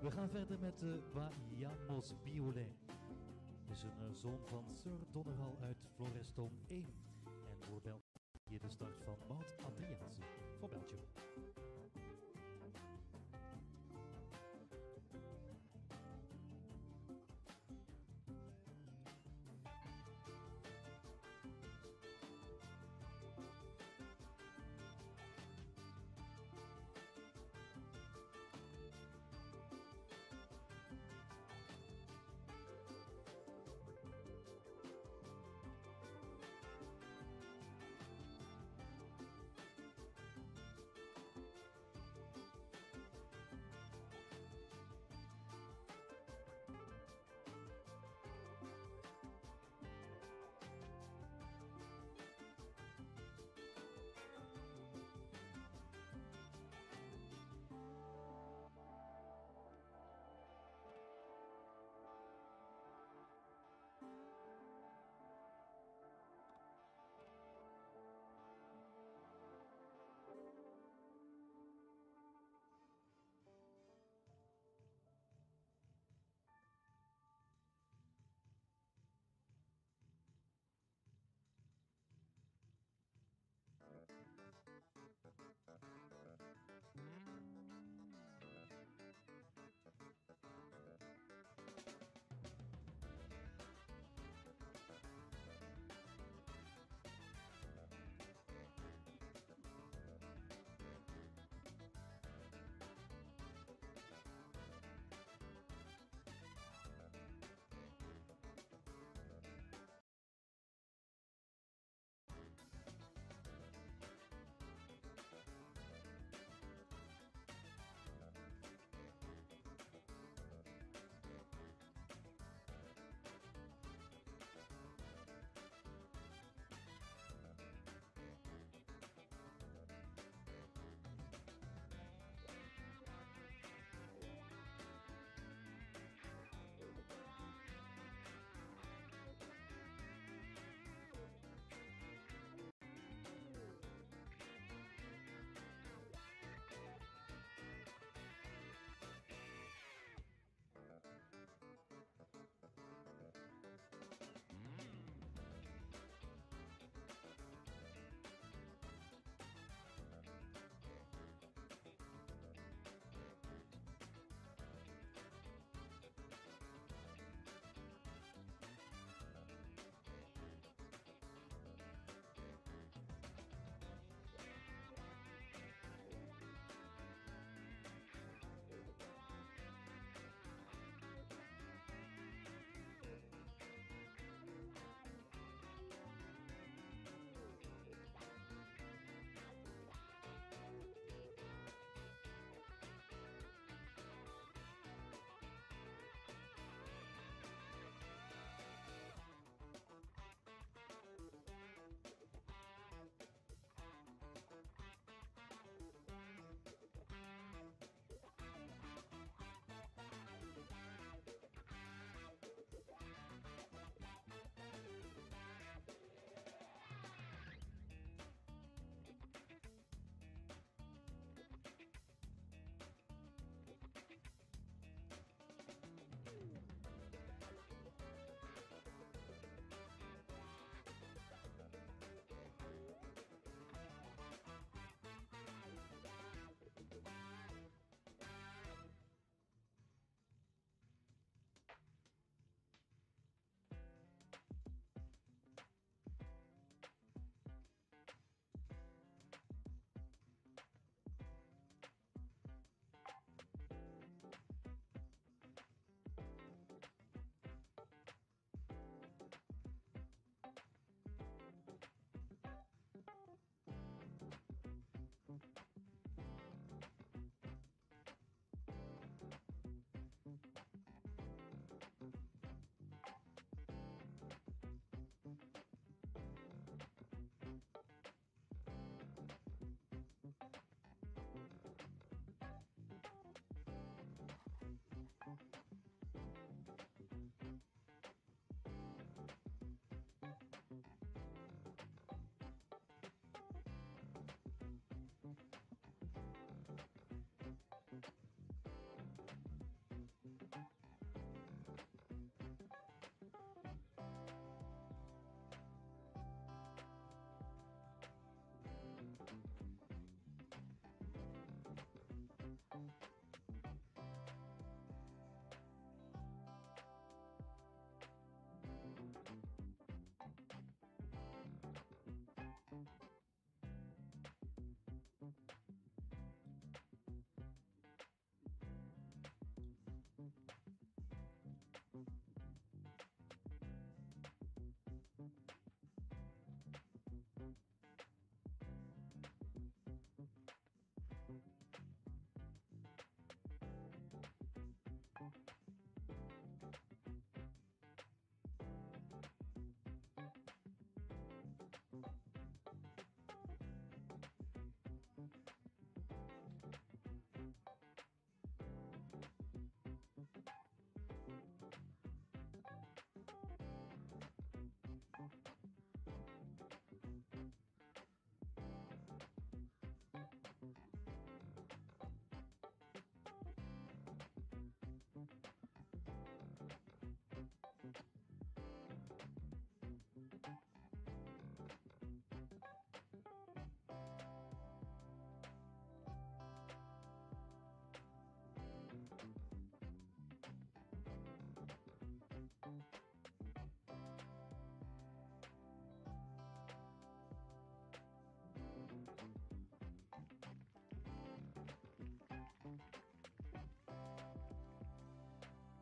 We gaan verder met de Vayamos Biolay. Het is een eh, zoon van Sir Donneral uit Floreston 1. En voor België de start van Mount Adriaanse voor Belgium.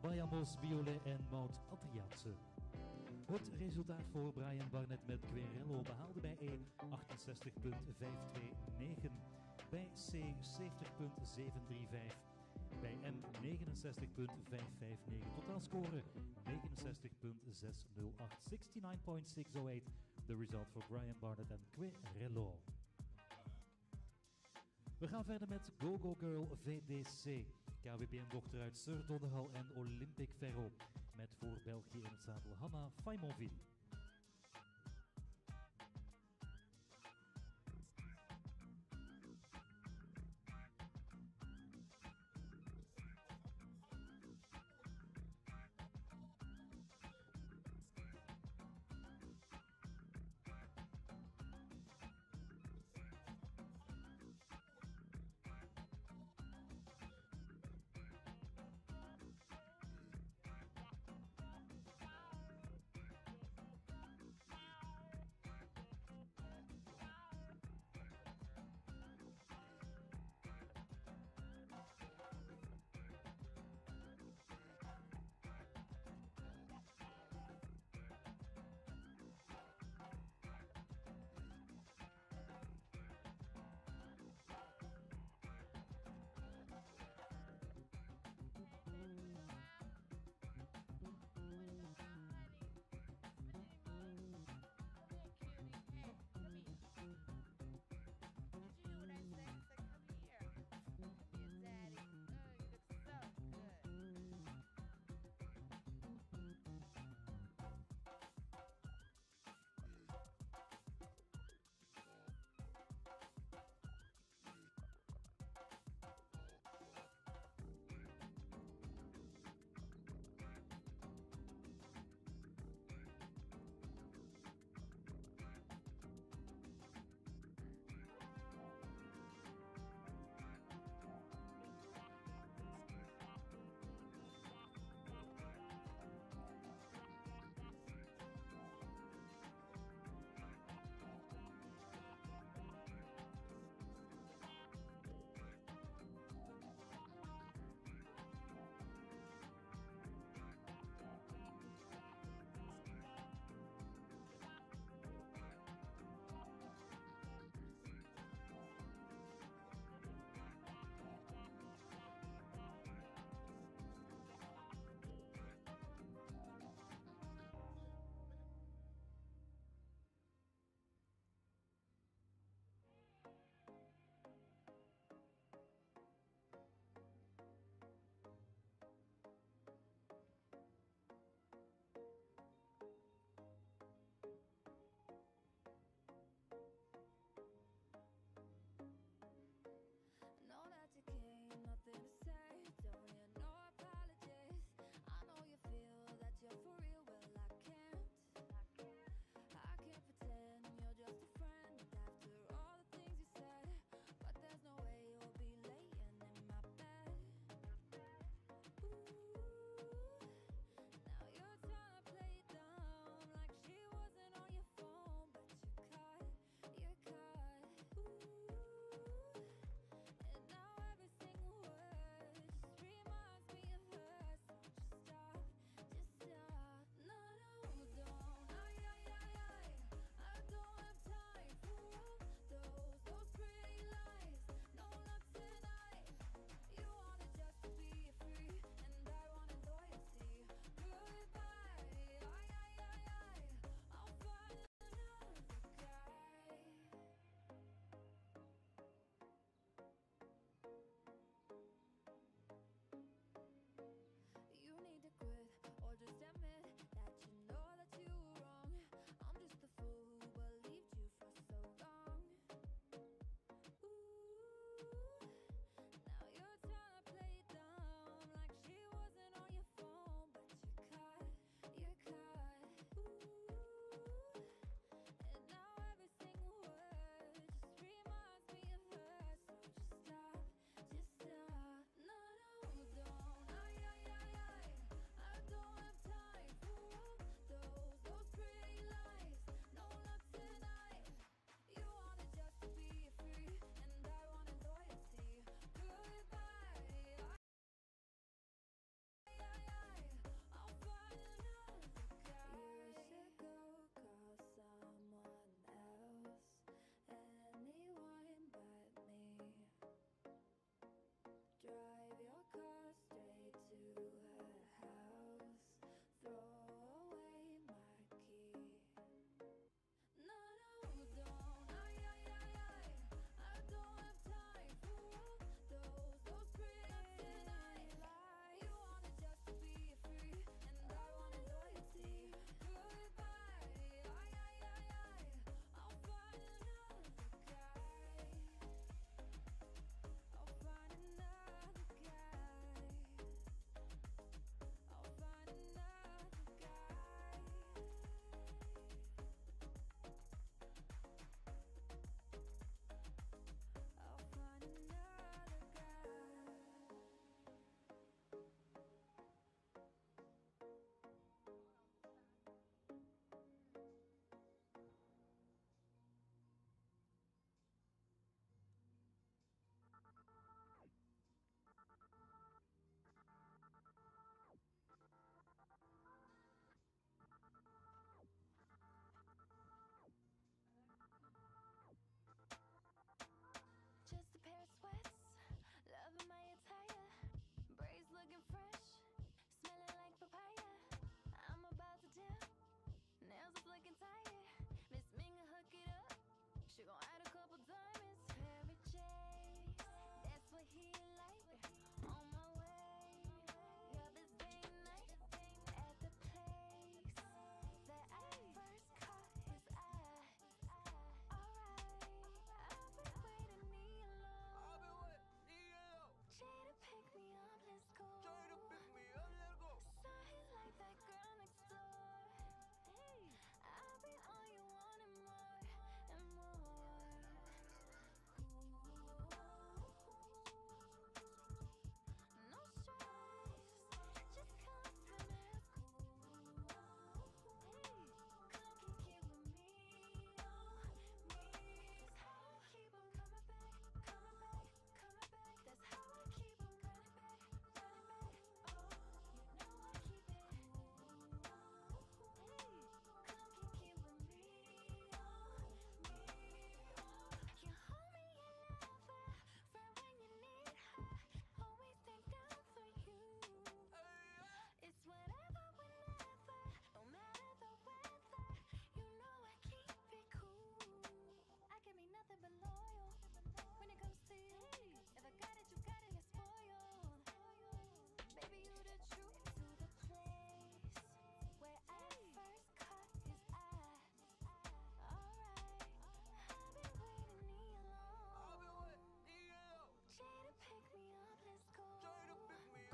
Bayamos, Violet en Mount Adriaatse. Het resultaat voor Brian Barnett met Querello behaalde bij E 68.529, bij C 70.735, bij M 69.559, totaalscore 69.608, 69.608, the result for Brian Barnett en Querello. We gaan verder met Go Go Girl VDC. KWPN-dochter uit Donnegal en Olympic Ferro. Met voor België in het zadel Hanna Faimonville.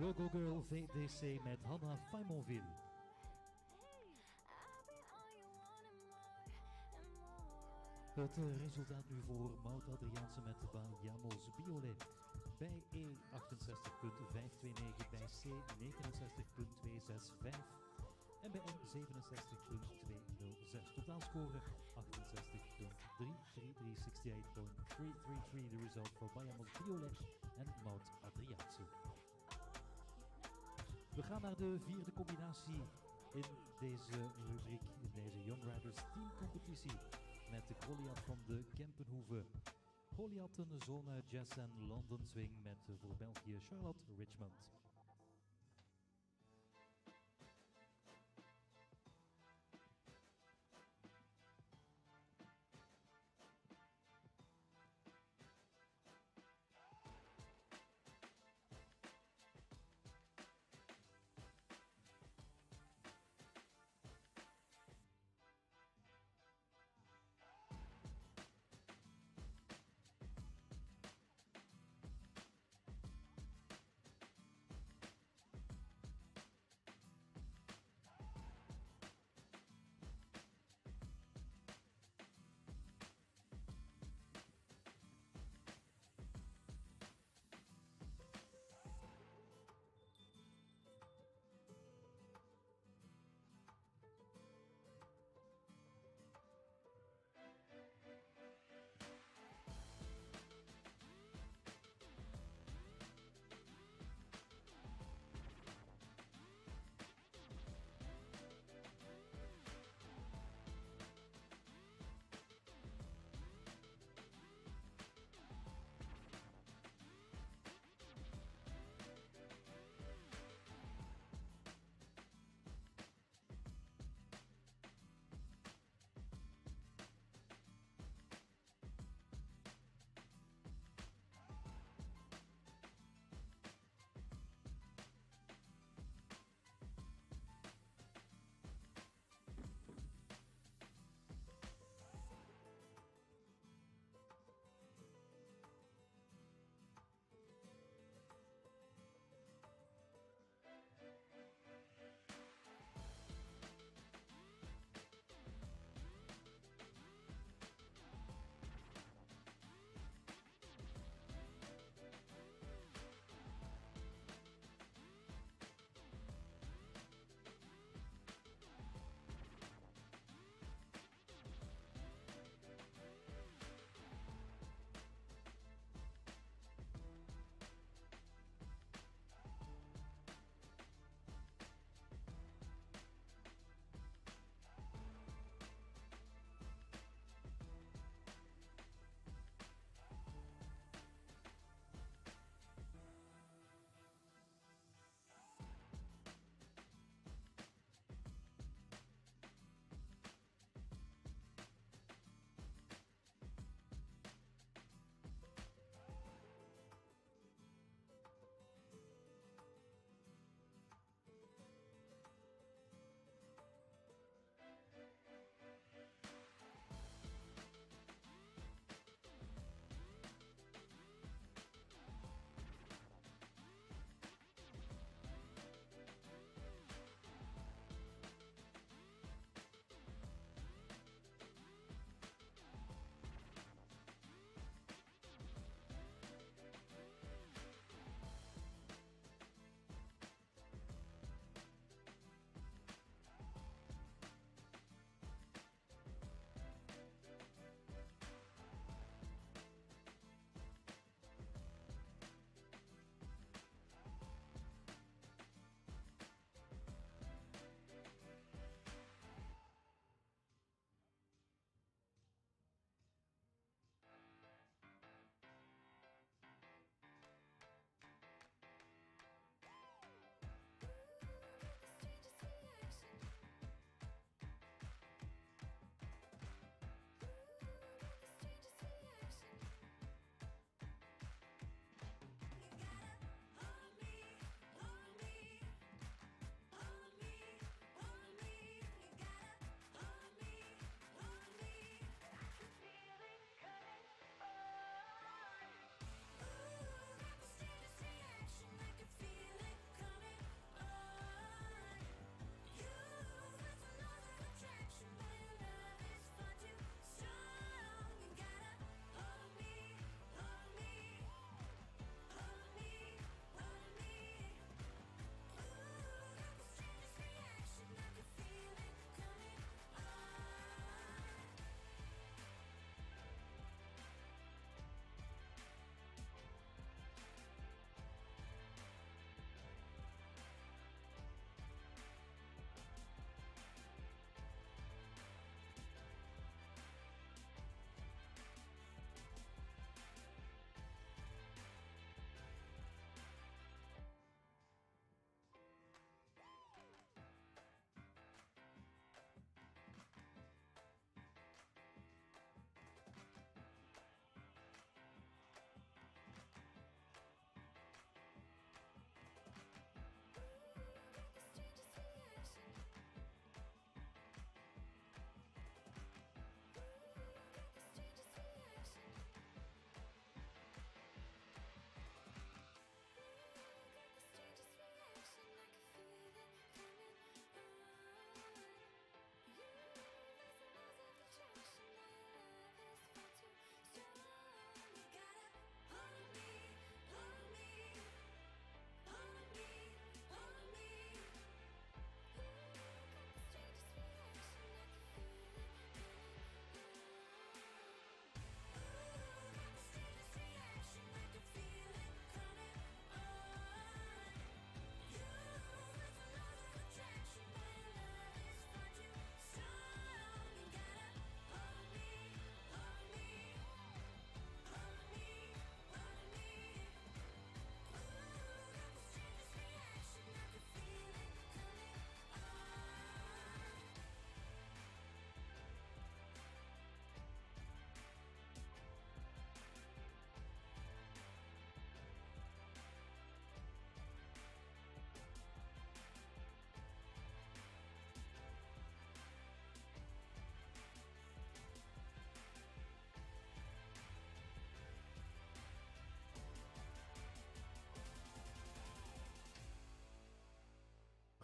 Go Girl VDC met Hanna Faimonville. Het eh, resultaat nu voor Maud Adriaanse met Vayamos Violet. Bij E68.529, bij C69.265 en bij N67.206. Totaalscore 68.33368.333. De result voor Vayamos Violet en Maud Adriaanse. We gaan naar de vierde combinatie in deze rubriek, in deze Young Riders teamcompetitie met de Goliath van de Kempenhoeve. Goliath, een zone jazz en London swing met voor België Charlotte Richmond.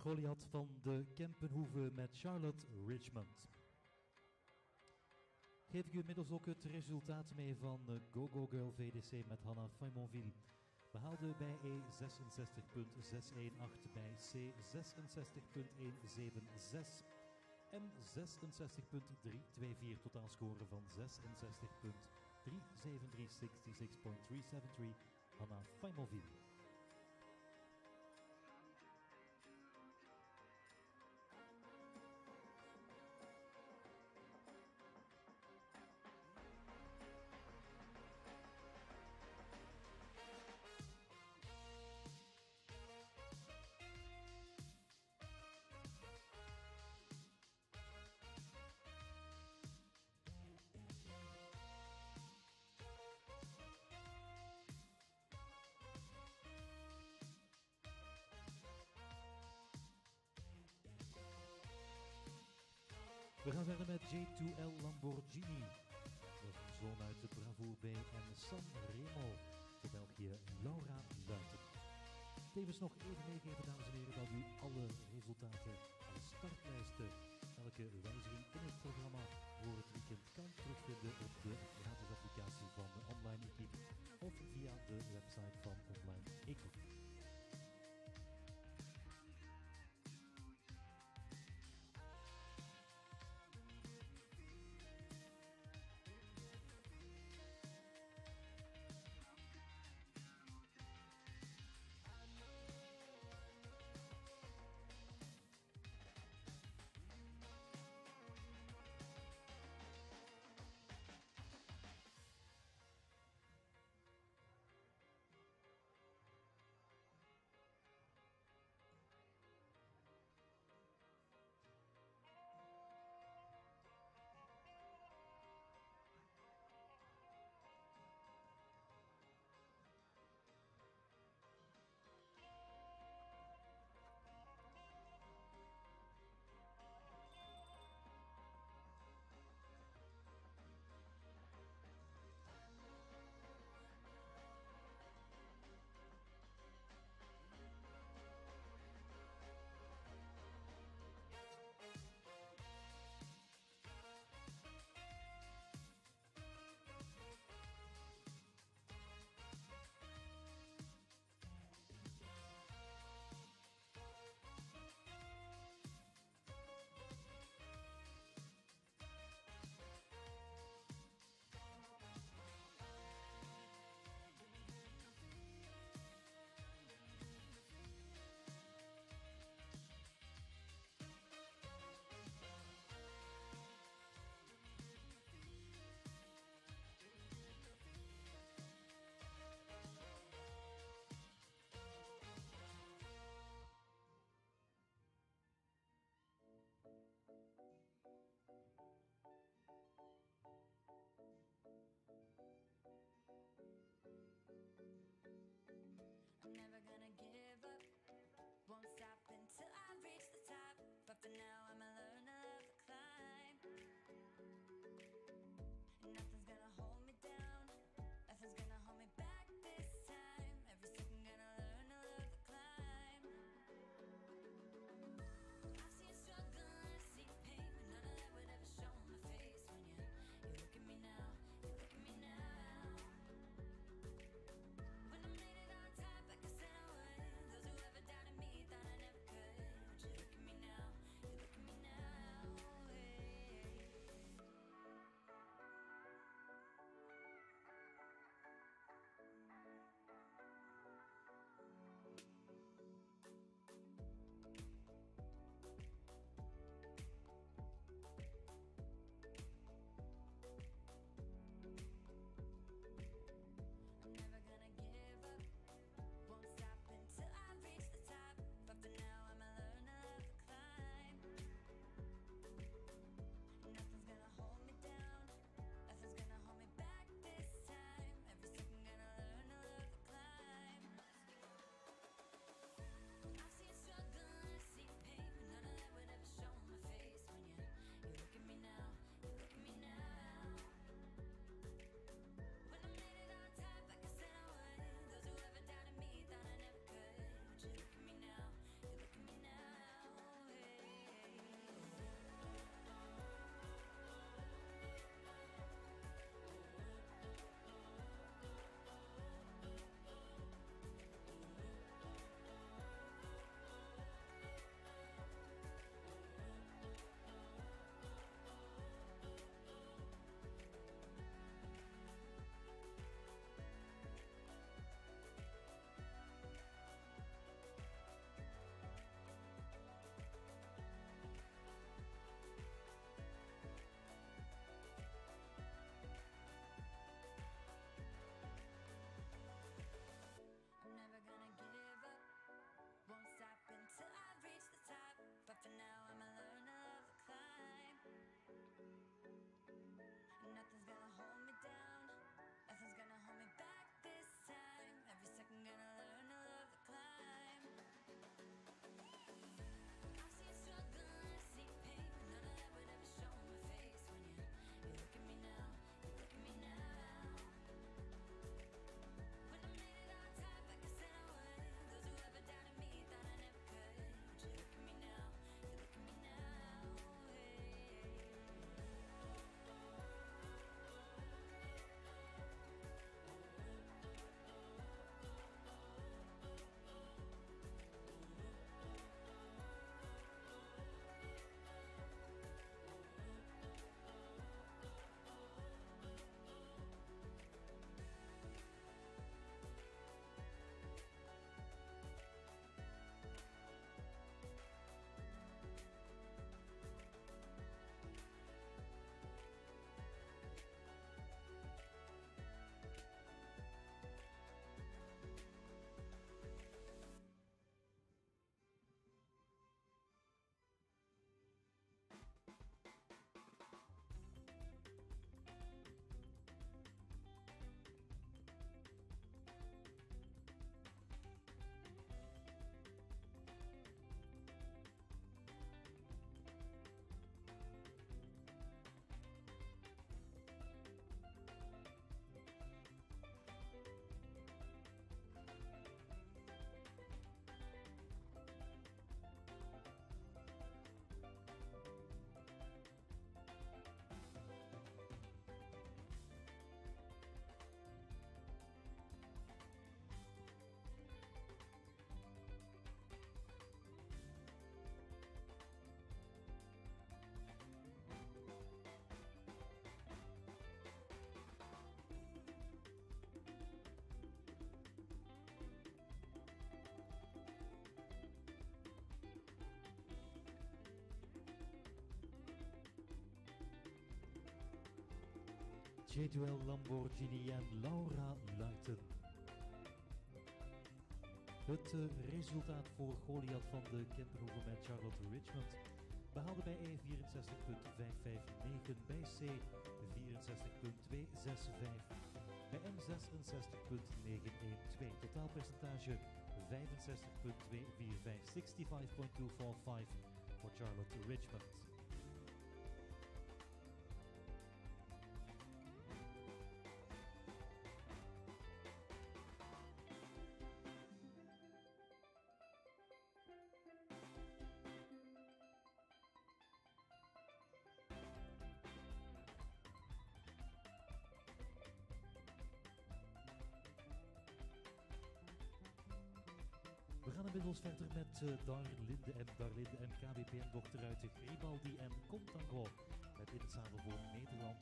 Goliath van de Kempenhoeve met Charlotte Richmond. Geef ik u inmiddels ook het resultaat mee van de Go Go Girl VDC met Hanna Faymonville. Behaalde bij E 66.618, bij C 66.176 en 66.324 totaalscore van 66.37366.373 Hanna Faymonville. We gaan verder met J2L Lamborghini. Dat is een zoon uit de Bravoer B en San Remo voor België, Laura Luiten. Tevens nog even meegeven, dames en heren, dat u alle resultaten, alle startlijsten, elke wijziging in het programma voor het weekend kan terugvinden op de gratis applicatie van de Online Equipe of via de website van Online Equipe. J2L Lamborghini en Laura Luiten. Het eh, resultaat voor Goliath van de Kinderhoeven met Charlotte Richmond behaalde bij E 64.559, bij C 64.265, bij M 66.912. Totaalpercentage 65.245, 65.245 voor Charlotte Richmond. Met uh, Darlinde en Darlinde en KBPN dochter uit de Gribaldi en Contango. Met in het zadel voor Nederland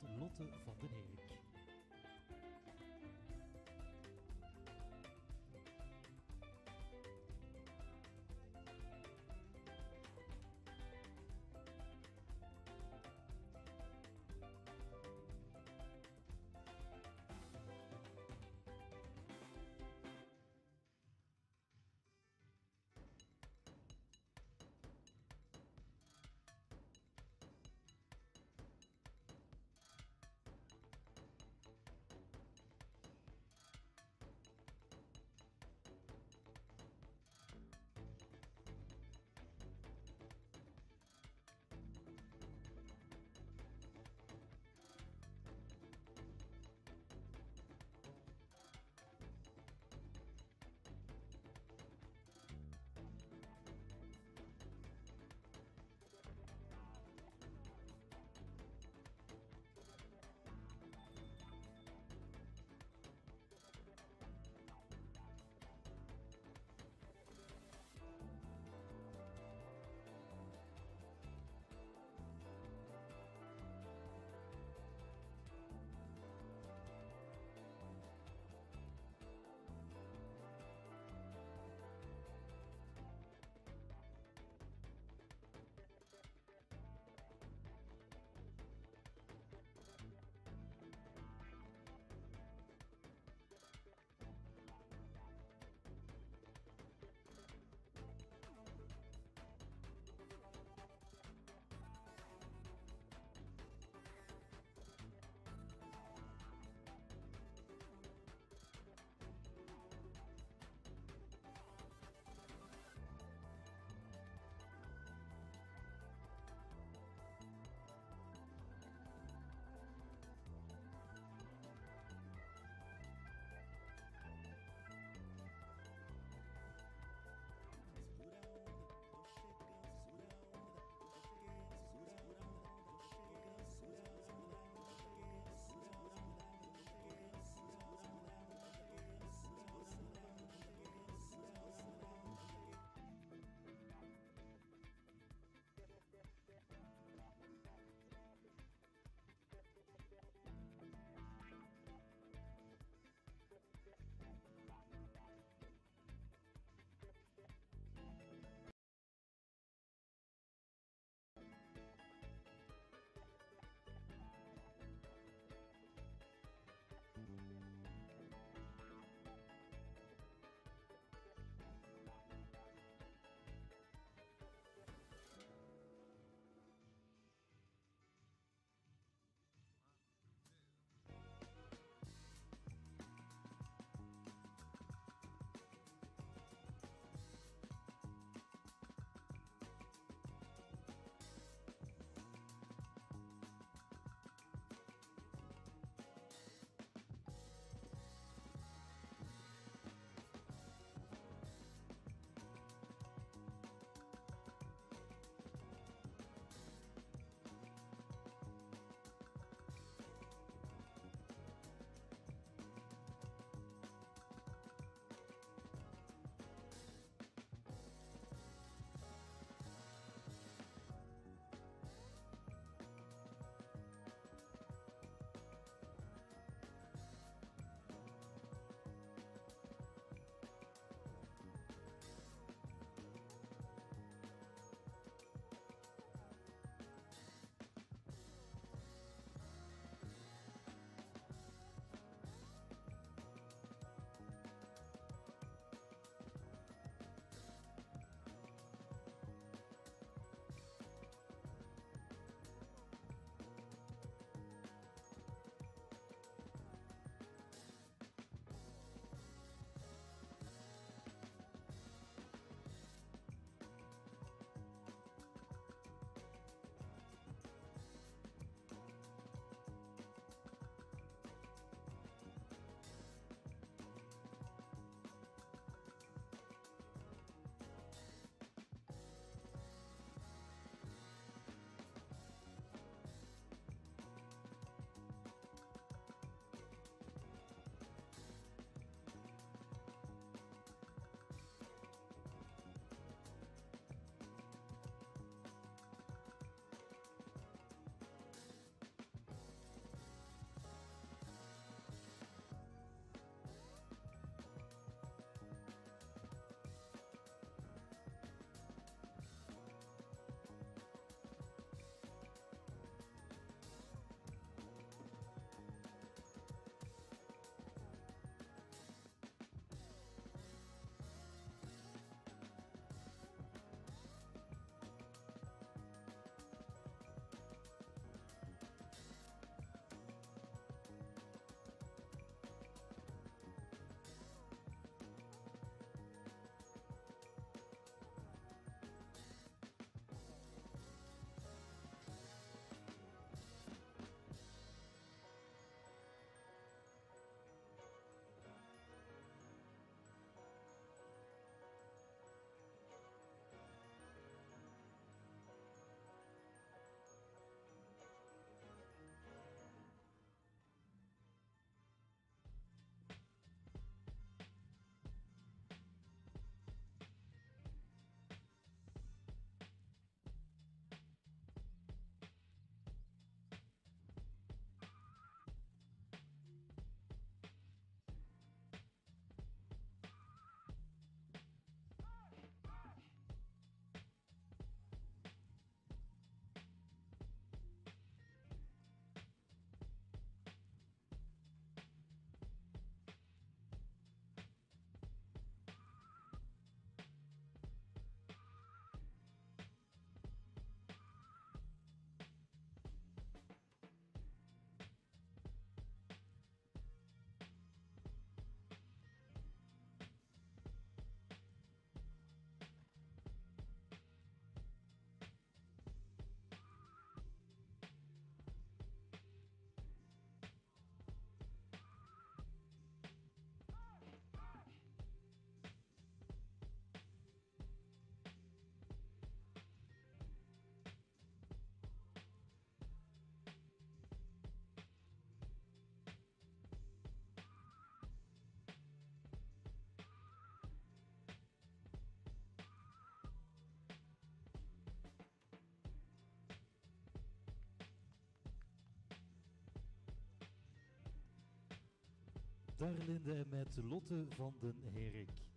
Darlinde met Lotte van den Herik.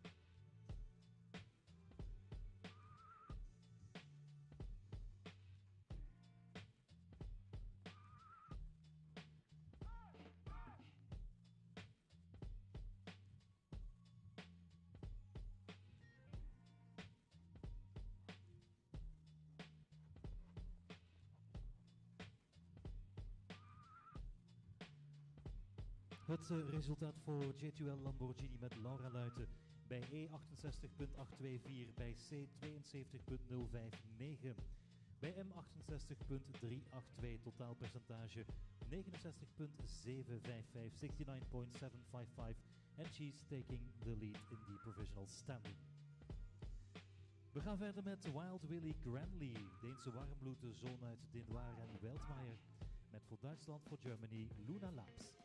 Resultaat voor J2L Lamborghini met Laura Luiten bij E68.824, bij C72.059, bij M68.382 totaalpercentage 69.755, 69.755 and she's taking the lead in the provisional standing. We gaan verder met Wild Willy Granley, Deense warmbloed, de zoon uit Dindwaar en Weldmaier, met voor Duitsland, voor Germany, Luna Laps.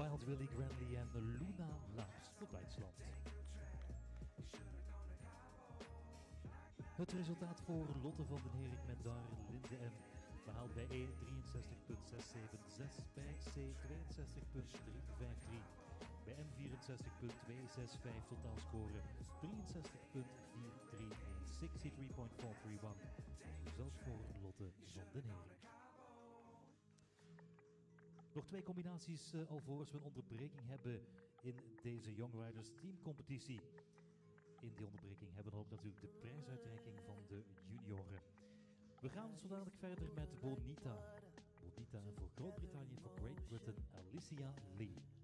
Wild Willy Granley en Luna Laas voor Duitsland. Het resultaat voor Lotte van den Herik met daar Linde M behaald bij E 63.676, bij C 62.353, bij M 64.265 totaalscore 63.431, 63.431. Zelfs voor Lotte van den Herik. Nog twee combinaties uh, alvorens we een onderbreking hebben in deze Young Riders teamcompetitie. In die onderbreking hebben we ook natuurlijk de prijsuitreiking van de junioren. We gaan zo dadelijk verder met Bonita. Bonita voor Groot-Brittannië, voor Great Britain, Alicia Lee.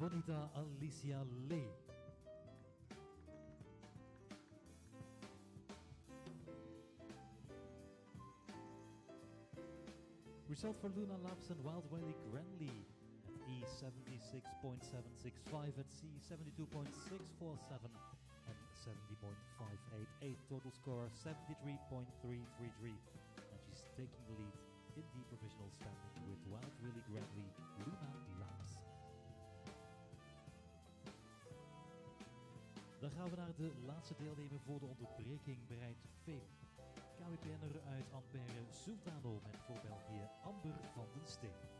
Juanita Alicia Lee. Result for Luna Labs and Wild Wiley Granley at E 76.765 and C 72.647 and 70.588. Total score 73.333. And she's taking the lead in the provisional standing with Wild Willy Granley, Luna Dan gaan we naar de laatste deelnemer voor de onderbreking bereid Fame. KWPN'er uit Ampère, Sultano met voor België Amber van den Steen.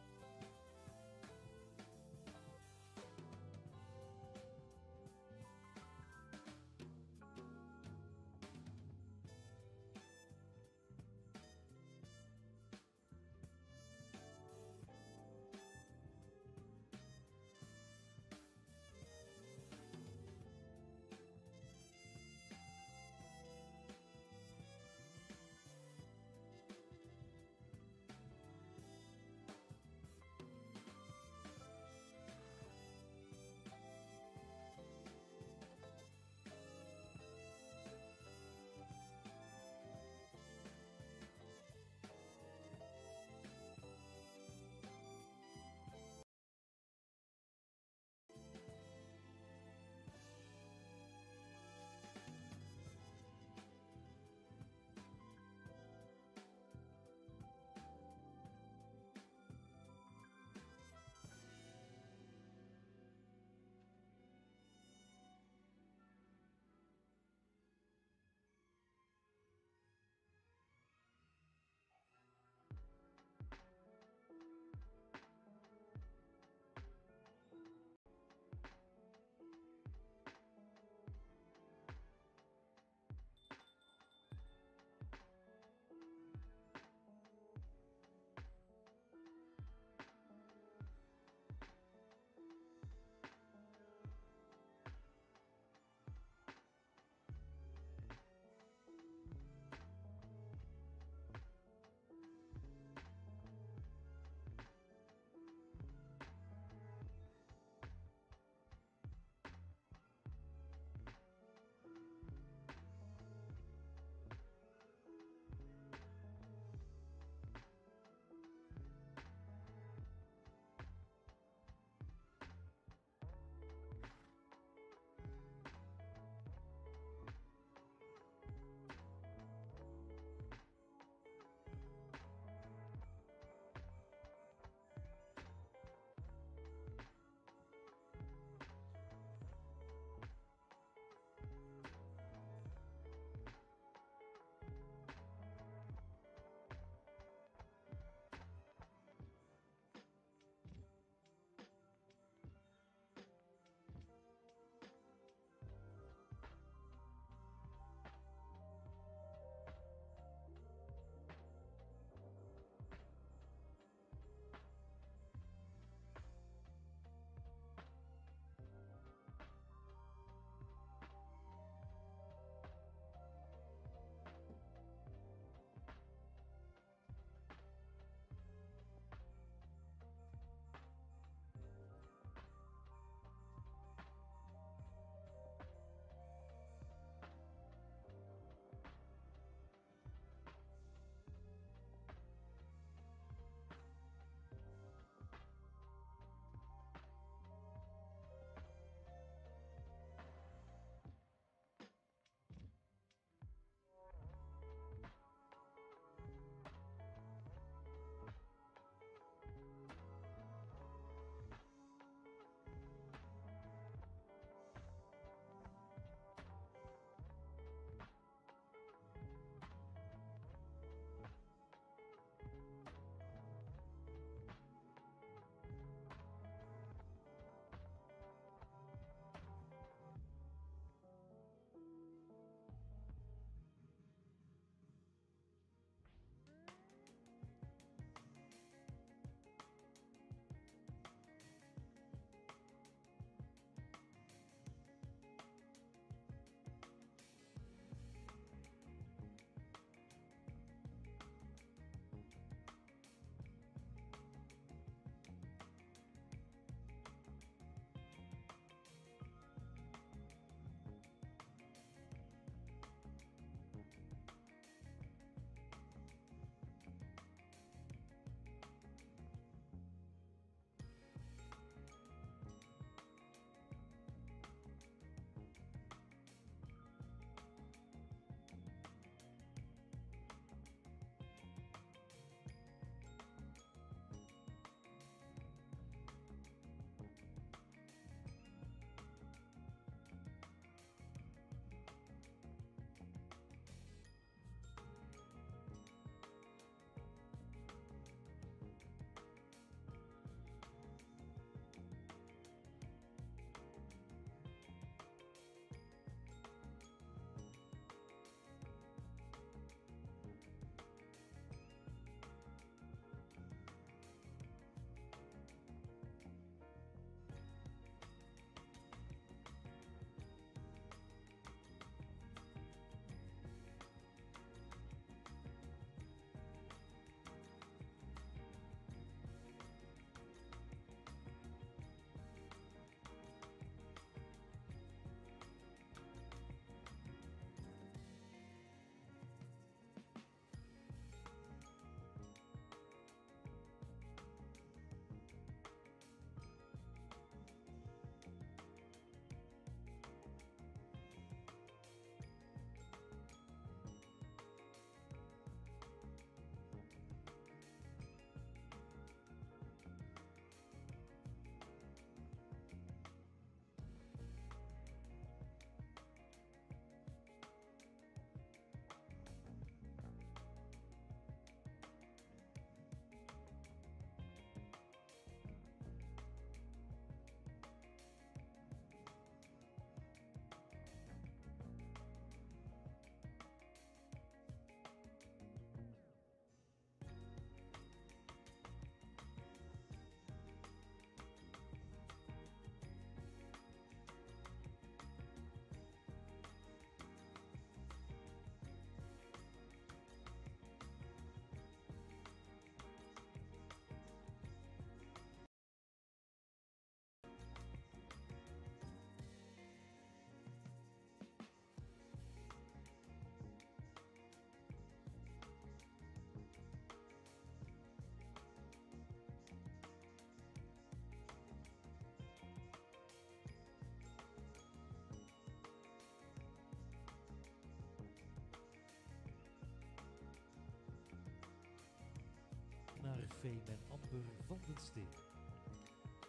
Fame en Amber van den Steen.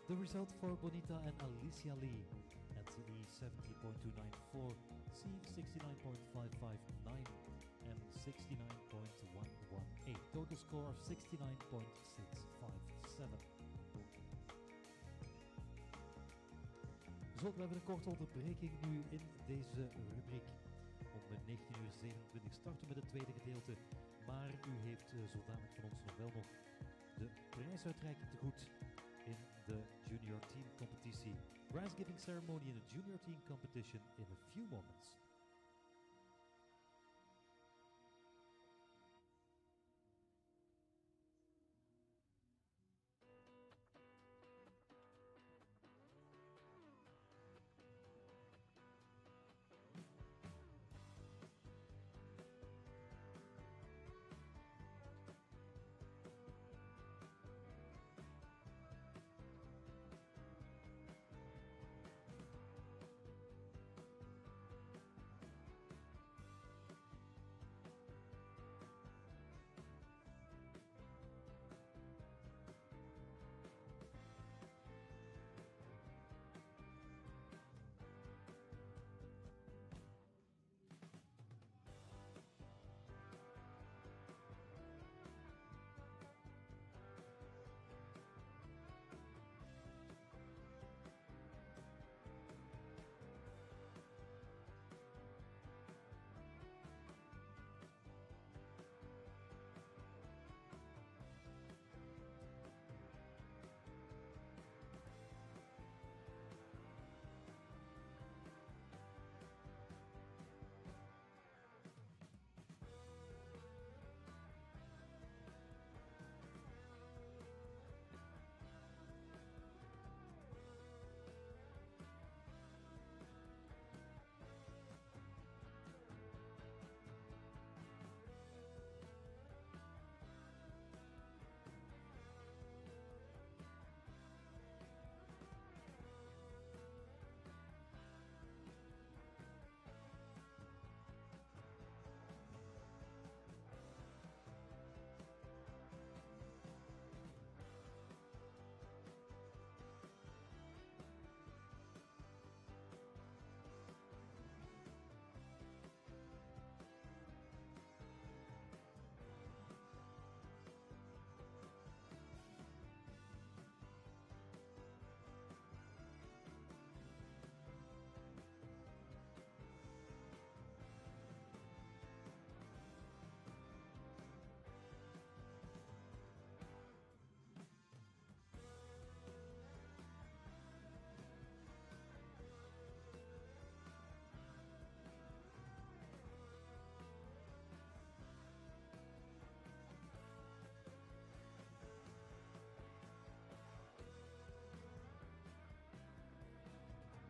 The result for Bonita and Alicia Lee. NCE 70.294, C 69.559 and 69.118. Total score of 69.657. Zo, we hebben een korte onderbreking nu in deze rubriek. Om 19.27 uur starten we met het tweede gedeelte. Maar u heeft uh, zo dadelijk van ons nog wel nog de prijsuitreiking te goed in de junior team competitie. Prize giving ceremony in the junior team competition in a few moments.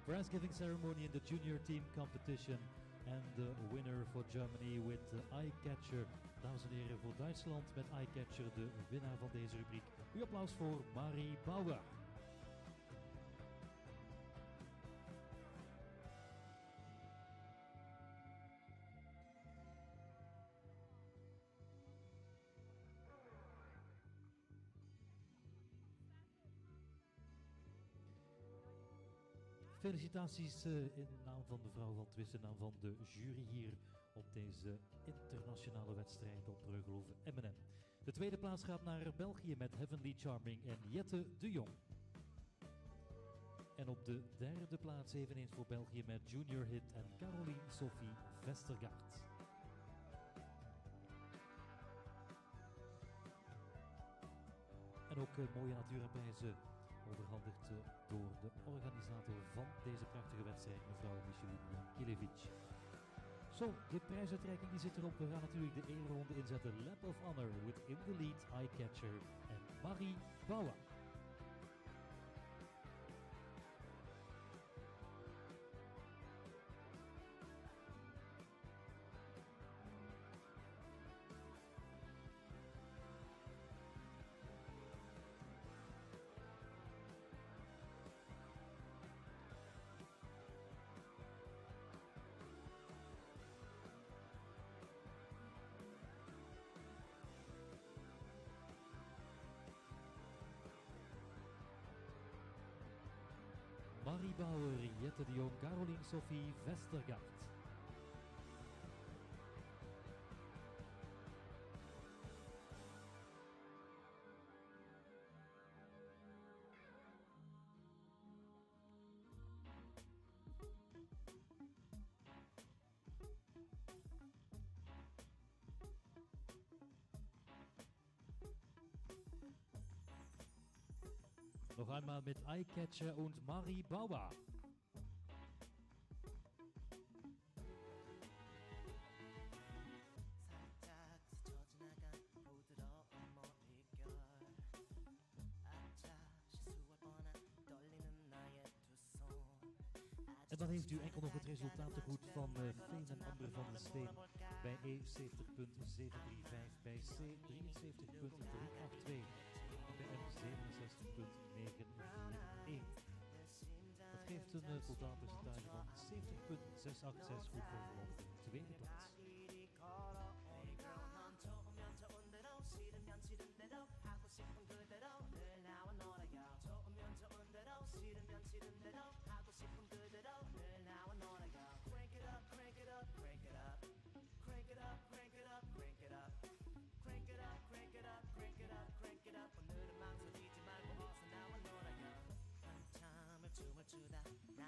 Prize giving ceremony in the junior team competition. And the winner for Germany with Eye Catcher. Dames en heren, voor Duitsland met Eye Catcher de winnaar van deze rubriek. Uw applaus voor Marie Bauer. Felicitaties uh, in naam van mevrouw van Twist, in naam van de jury hier op deze internationale wedstrijd op Breugelhoven Eminem. De tweede plaats gaat naar België met Heavenly Charming en Jette de Jong. En op de derde plaats eveneens voor België met Junior Hit en Caroline Sophie Vestergaard. En ook uh, mooie natuurprijzen overhandigd uh, door de organisator van deze prachtige wedstrijd, mevrouw Micheline Jankilevic. Zo, de prijsuitreiking die zit erop. We gaan natuurlijk de eerronde inzetten. Lap of Honor with in the lead Eyecatcher en Marie Bauer. Marie Bauer, Jette de Jong, Caroline Sophie Vestergaard. einmal mit Eyecatcher und Mari Bauer. En dan heeft u enkel nog het resultaat te goed van eh, uh, Veen en Amber van de Steen bij E 70.735, bij C 73.382. 67,99. Dat geeft een eh, totaal percentage van 70,686 goed voor de tweede plaats. girl to the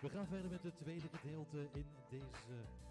We gaan verder met het tweede gedeelte in deze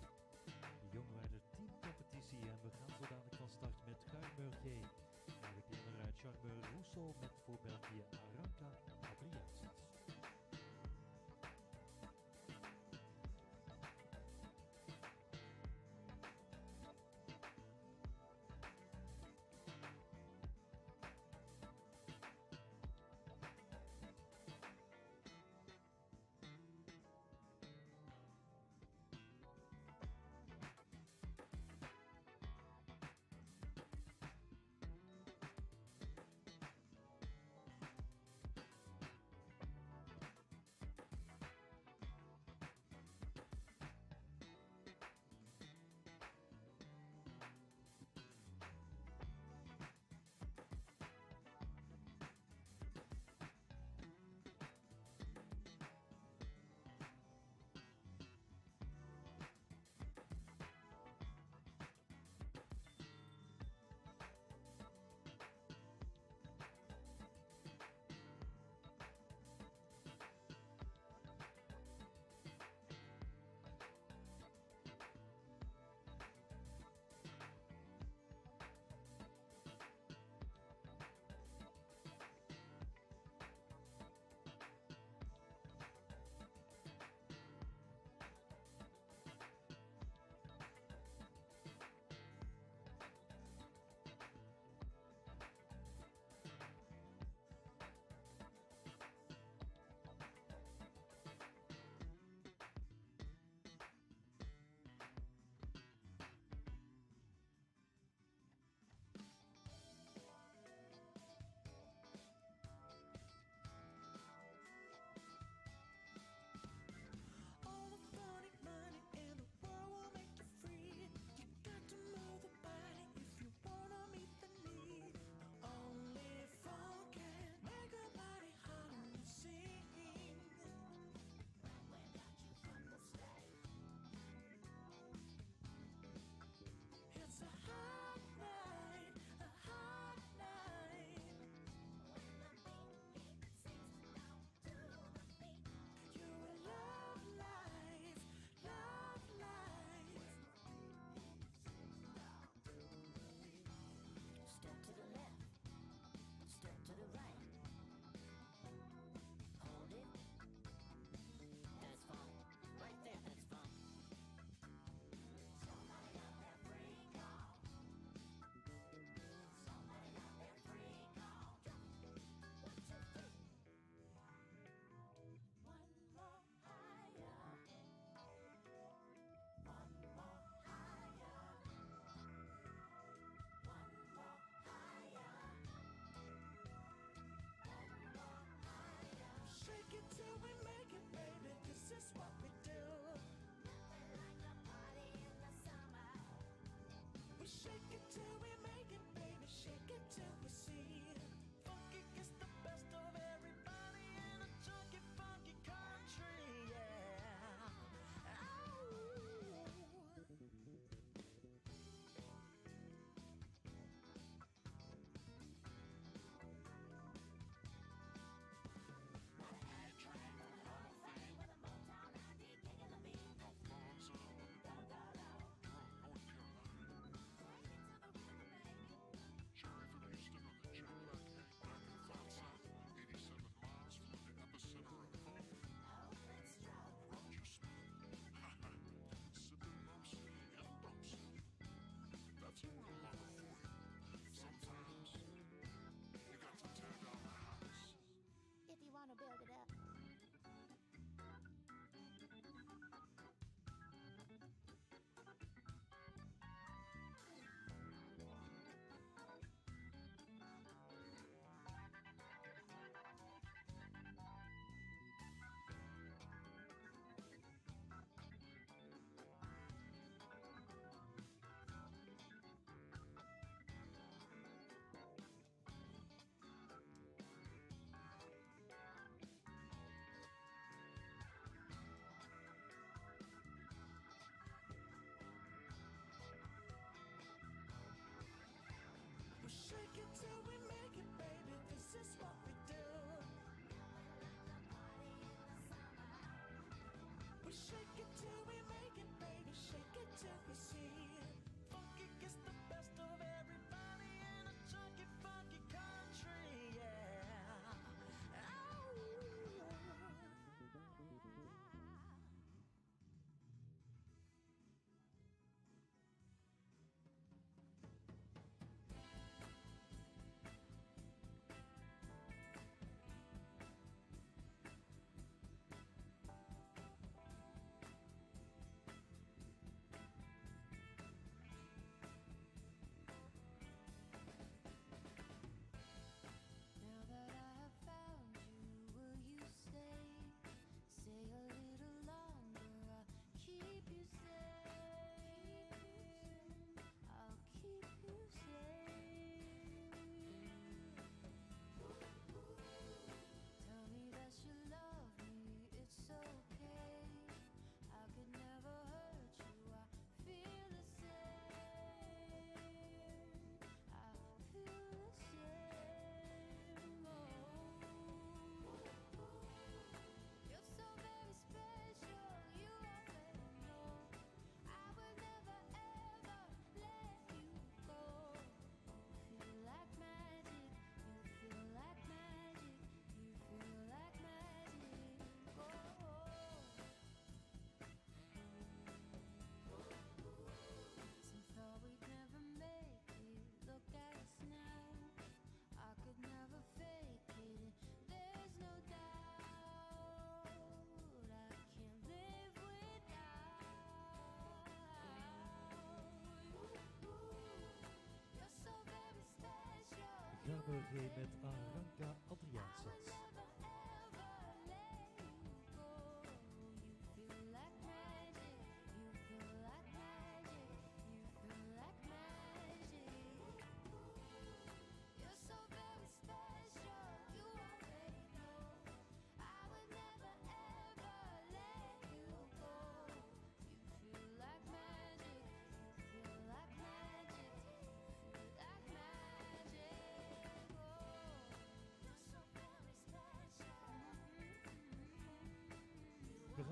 ABG met Aranka Adriaansens.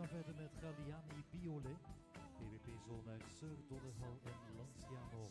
gaan verder met Galliani Biole, BWP Zone uit Seur, Dodderhal en Lanciano.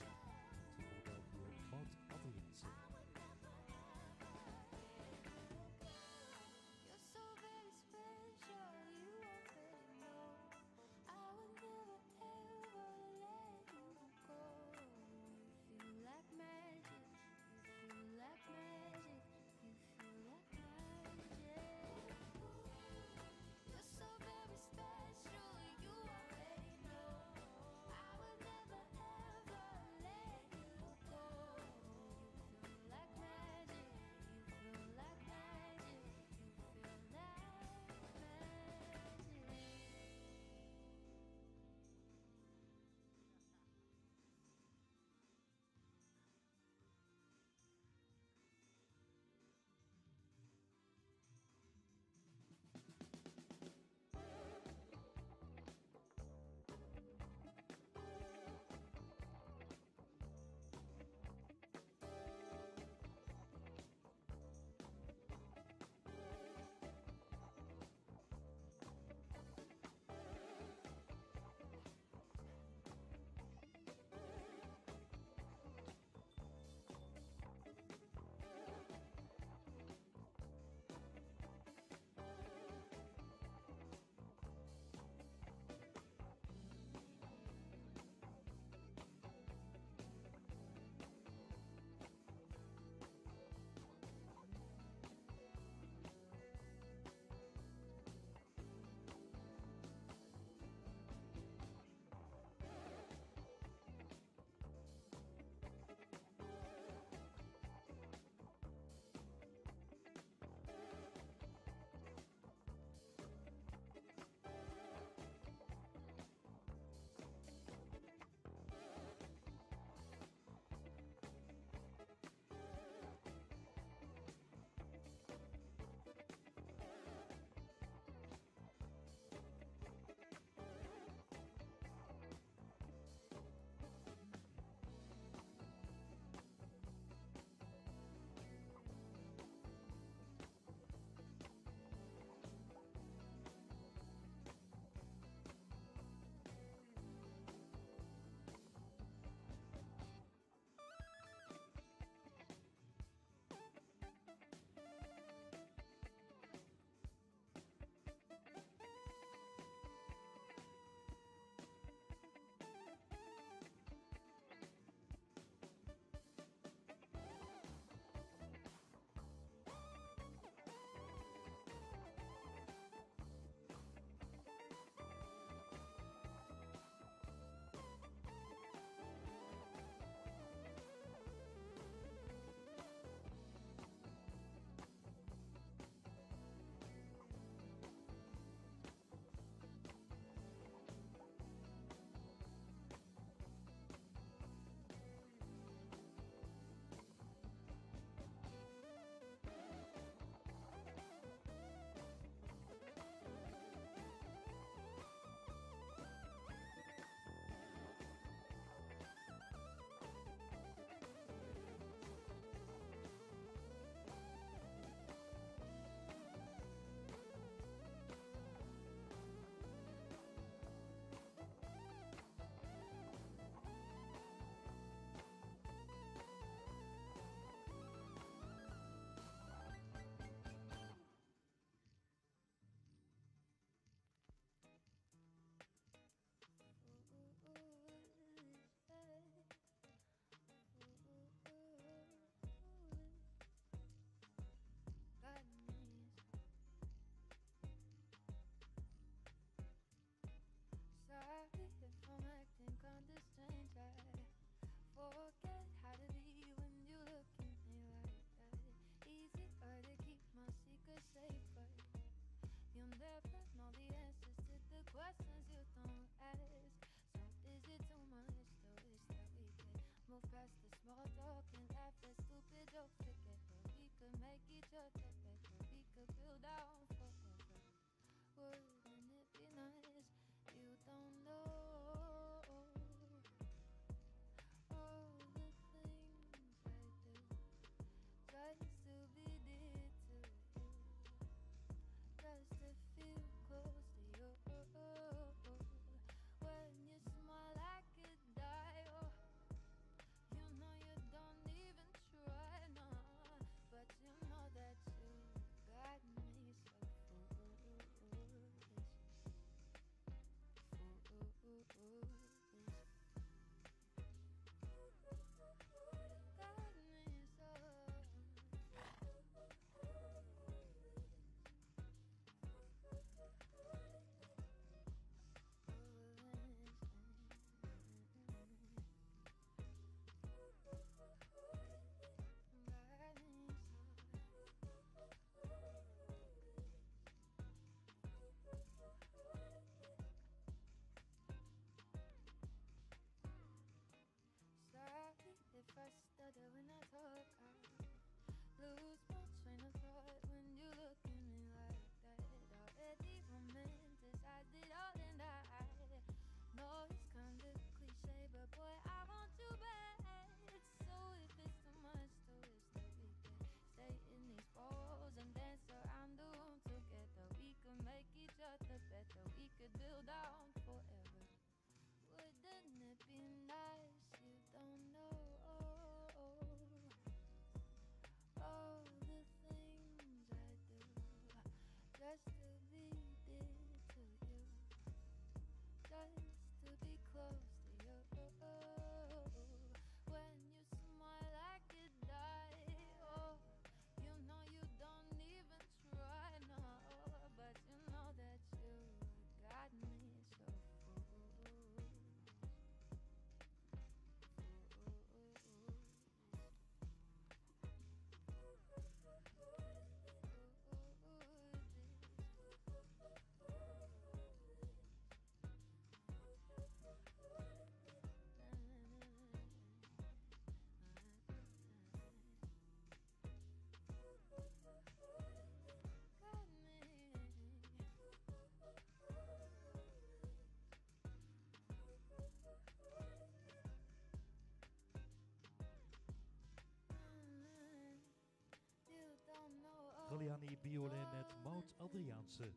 Galliani Biolay met Maud Adriaanse.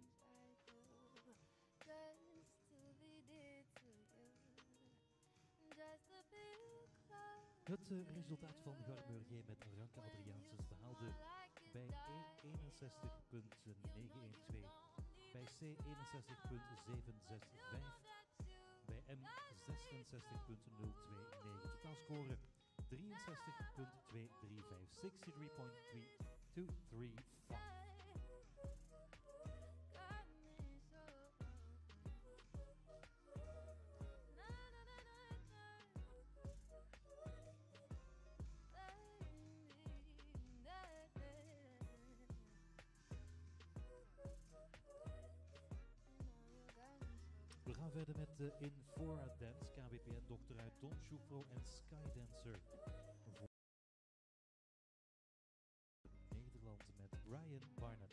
Het eh, resultaat van Garmurje met Ranke Adriaanse behaalde bij E 61.912, bij C 61.765, bij M 66.029. Totaalscore 63.235, 63.3235. verder met de Infora Dance, KWPN Dr. uit Don Schufro en Skydancer. Nederland met Brian Barnett.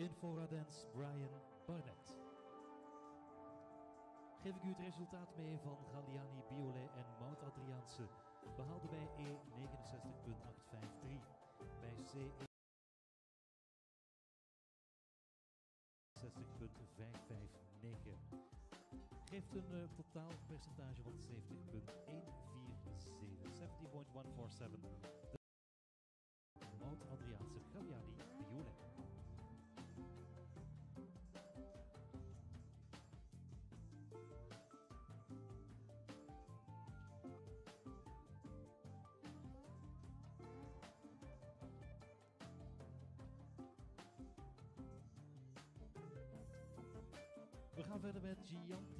In Foradens Brian Barnett. Geef ik u het resultaat mee van Galliani, Biolay en Mout Adriaanse. Behaalde bij E 69.853. Bij C 60.559. Geeft een uh, totaalpercentage van 70.147. 70.147. Mout Adriaanse Galliani Biolay. Met Gianti.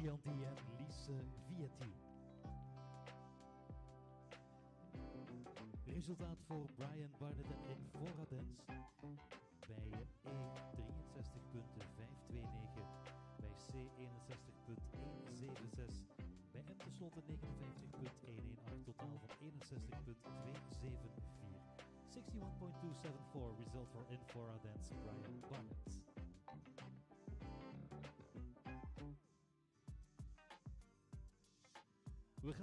Gianti en Lise Vietti. Resultaat voor Brian Barnett en Infora Dance bij E63.529, bij C61.176, bij M tenslotte 59.118, totaal van 61.274. 61.274 result for Infora Brian Barnett.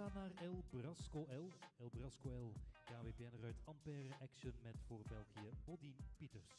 Gaan naar El Brasco L. El Brasco L. KWPN uit Ampère Action met voor België Bodien Pieters.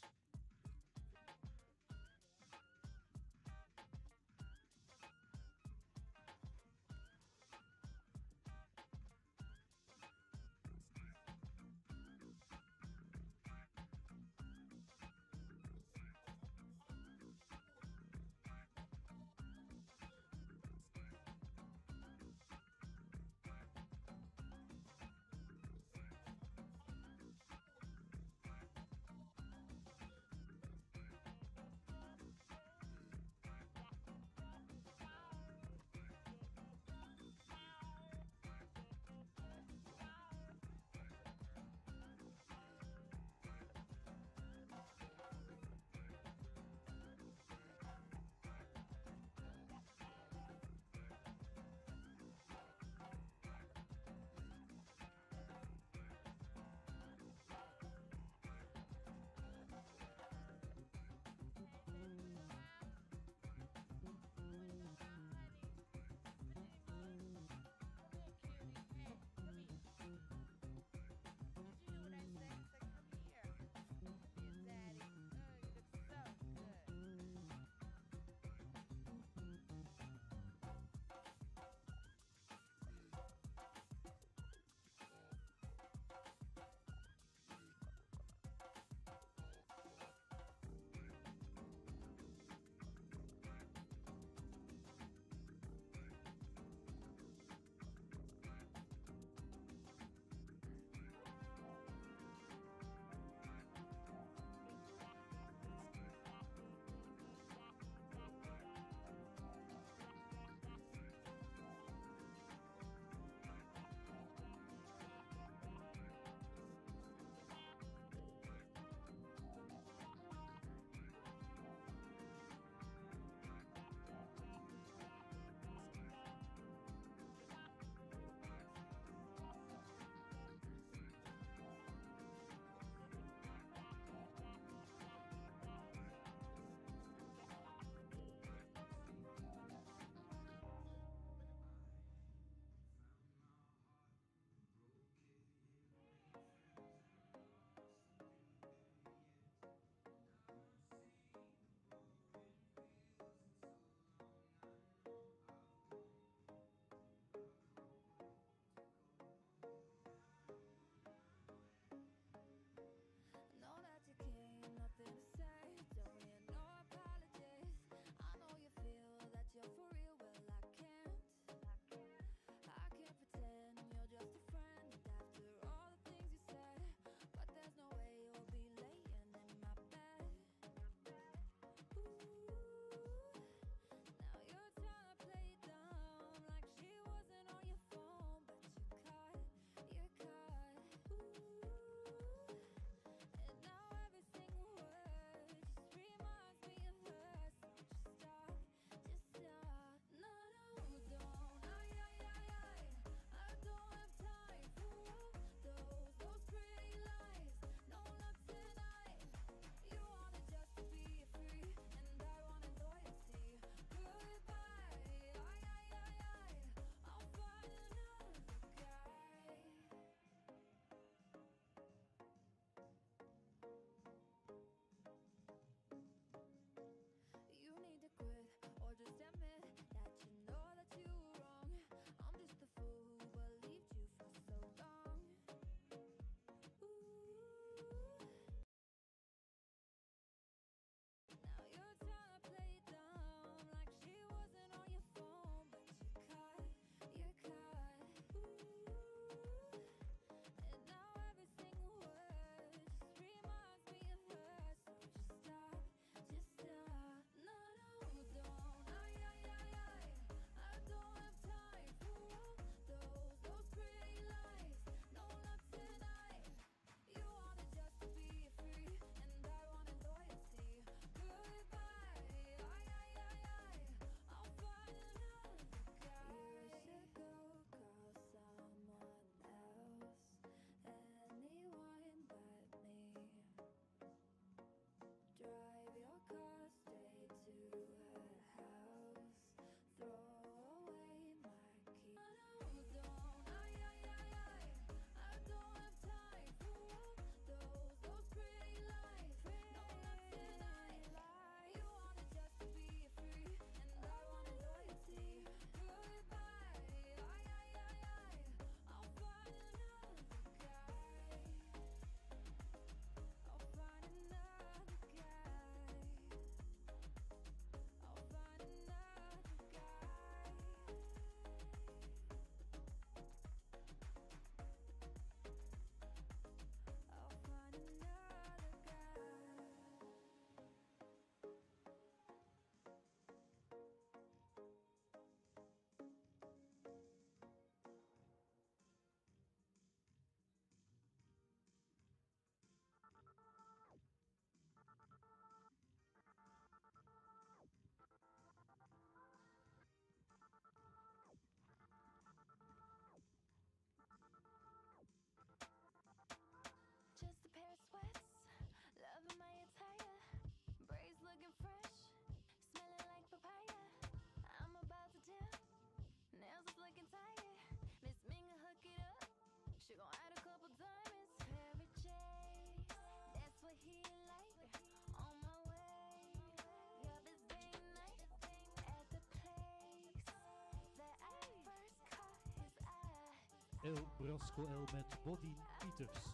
El Brasco El met Bodine Peters.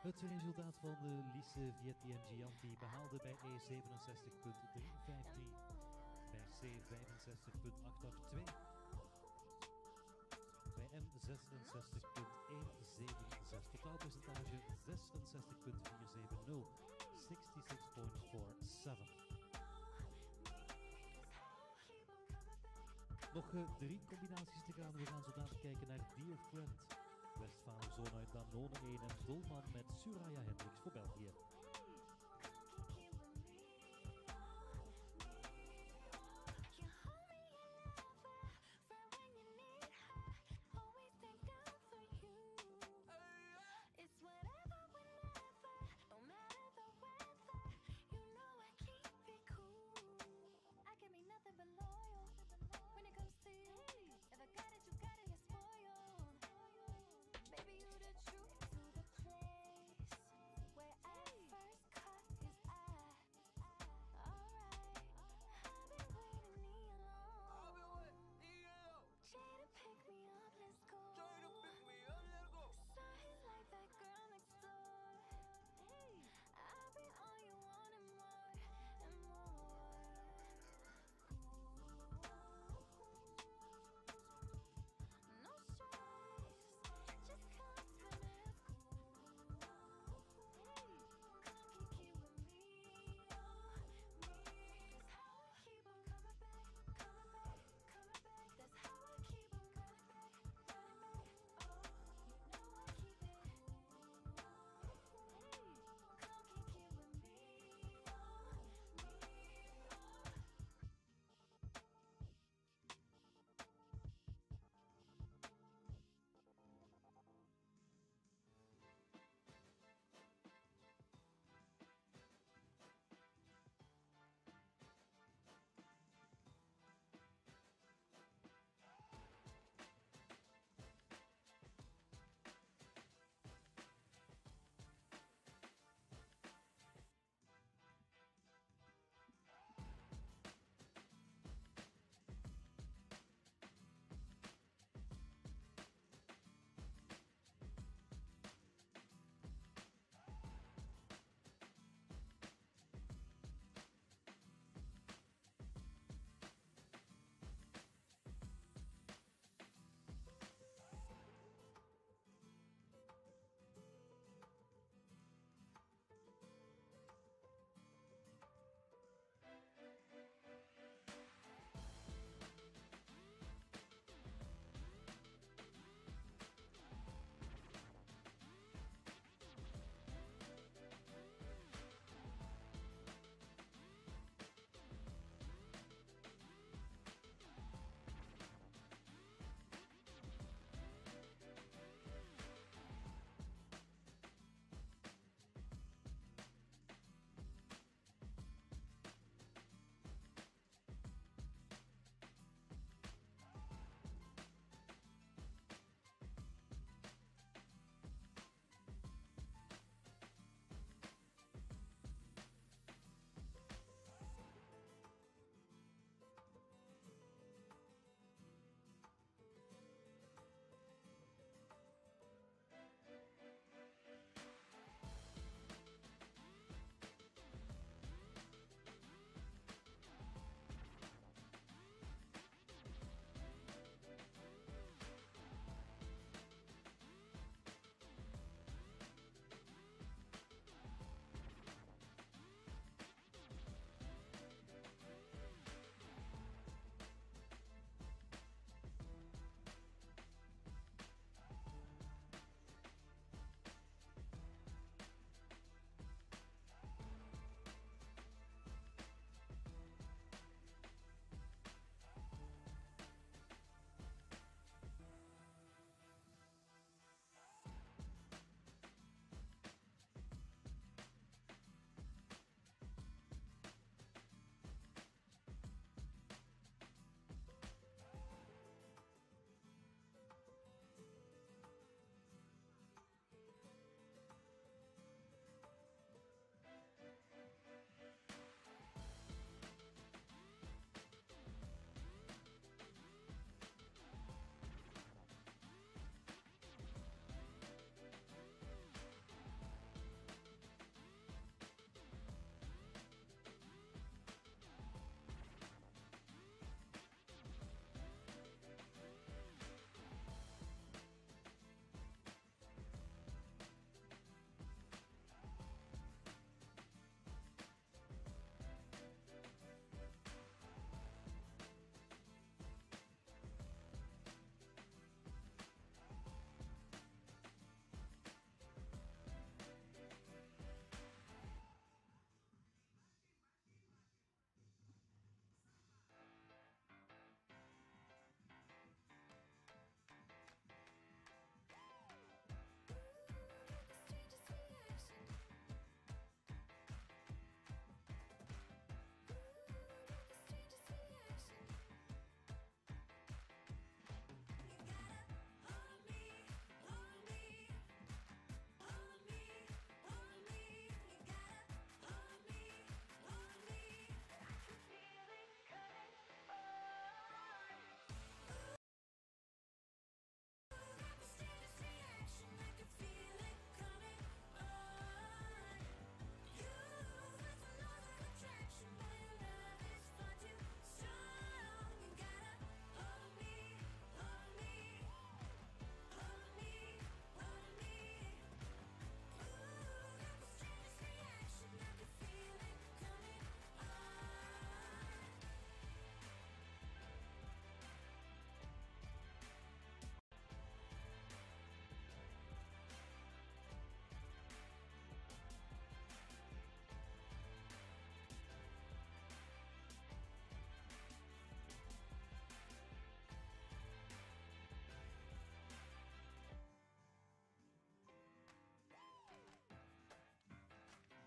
Het resultaat van de Lise Vietti en Gianti behaalde bij E 67.353, bij C 65.882, bij M 66.176, totaalpercentage 66.470, 66.47. Nog eh, drie combinaties te gaan. We gaan zo dadelijk kijken naar Dear Friend. Westfalenzoon uit Danone 1 en Dolman met Suraya Hendricks voor België.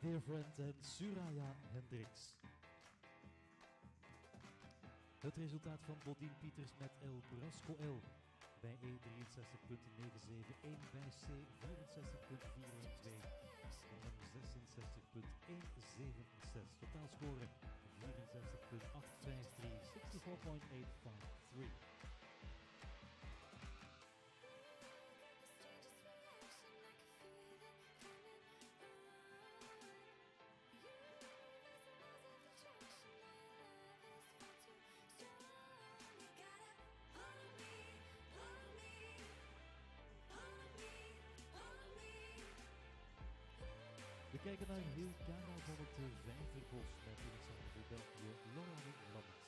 Dear Friend en Suraya Hendricks. Het resultaat van Bodien Pieters met El Brasco L bij E 63.971, bij C 64.412 en M 66.176. Totaalscore 64.853, 64.853. kijken naar heel het eh, Vijverbos met in het.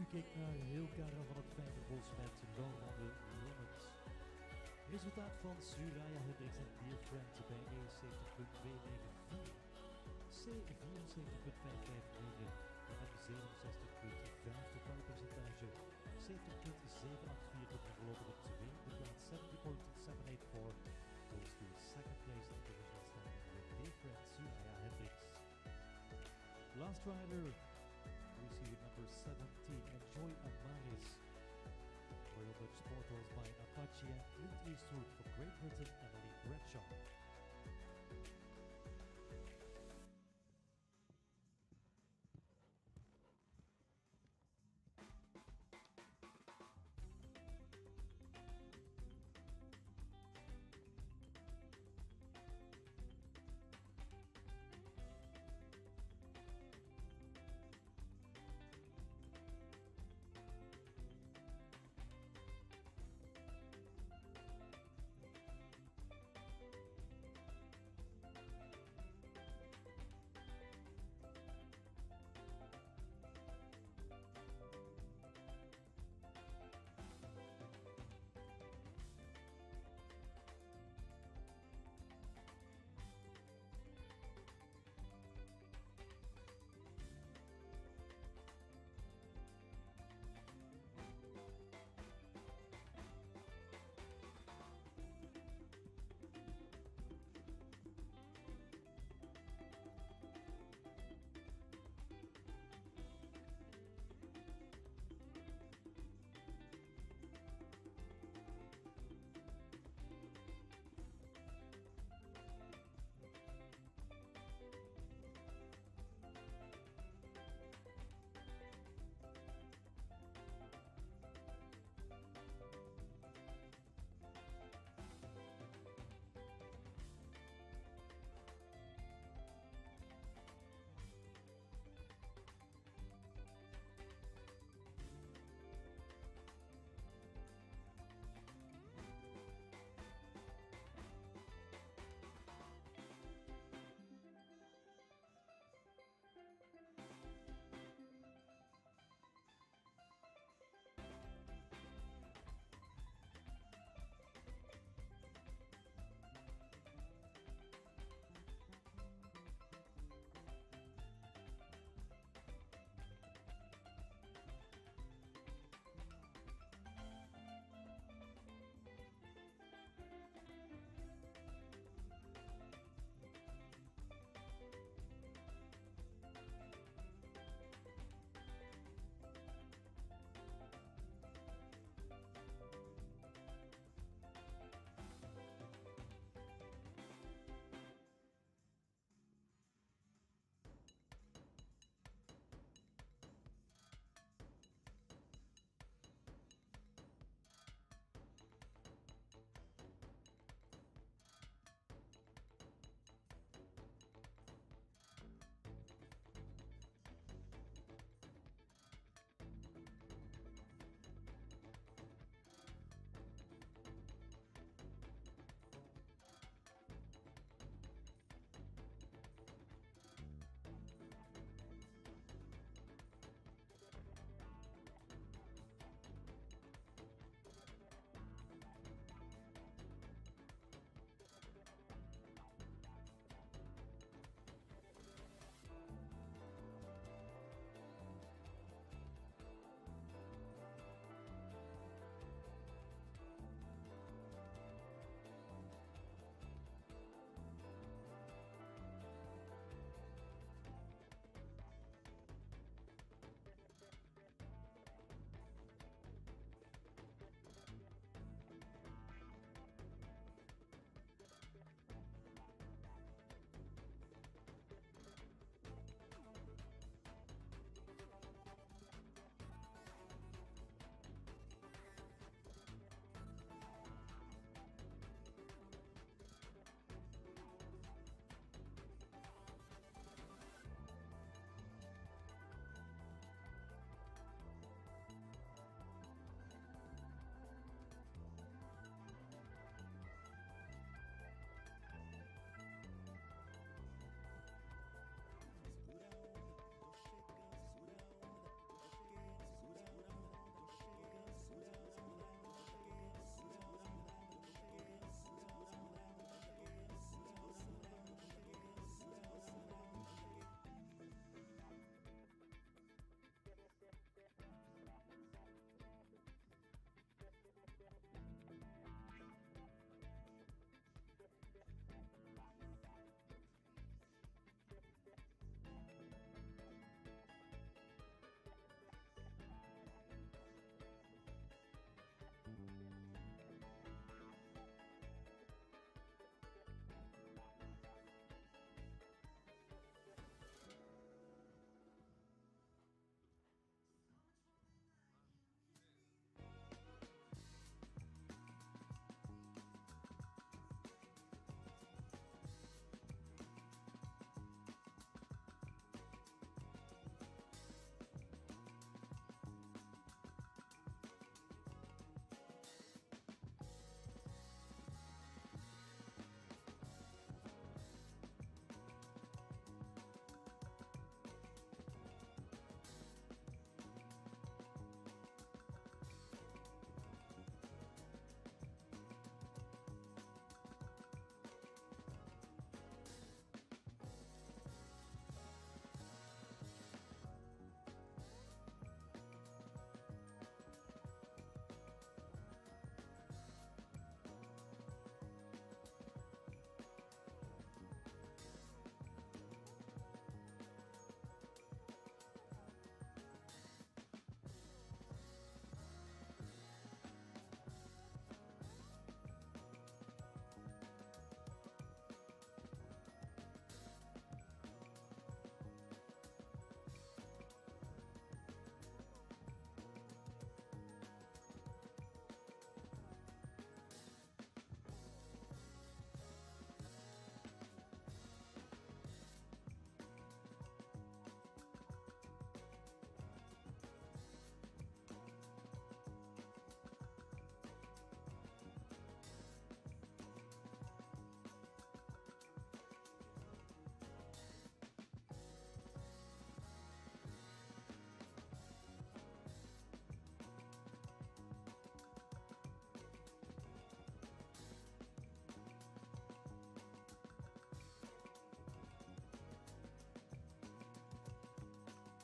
U keek naar heel Kara van het Vijverbos met de Limit. Resultaat van Suraya Hendricks en Dear Friend bij E 70.294. C 74.559 en 67.5 totaalpercentage. 70.784 dat verlopen op tweede plaats. 70.784 goes to second place in the division standing Dear Suraya Hendricks. Last rider Was by Apache and Clint Eastwood for Great Britain, Emily Bradshaw.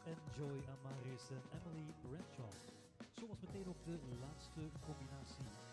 en Joy Amaris en Emily Bradshaw. Zoals meteen op de laatste combinatie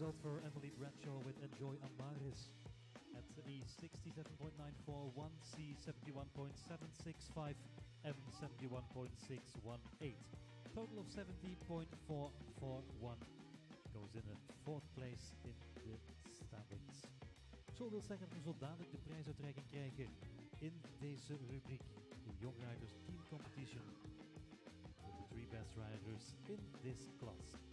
Result for Emily Bradshaw with Enjoy Amaris at the 67.94, 1C 71.765, M 71.618. Total of 70.441. Goes in at fourth place in the standings. Zo wil zeggen dat we zo dadelijk de prijsuitreiking krijgen in deze rubriek. De Young Riders Team Competition. With the three best riders in this class.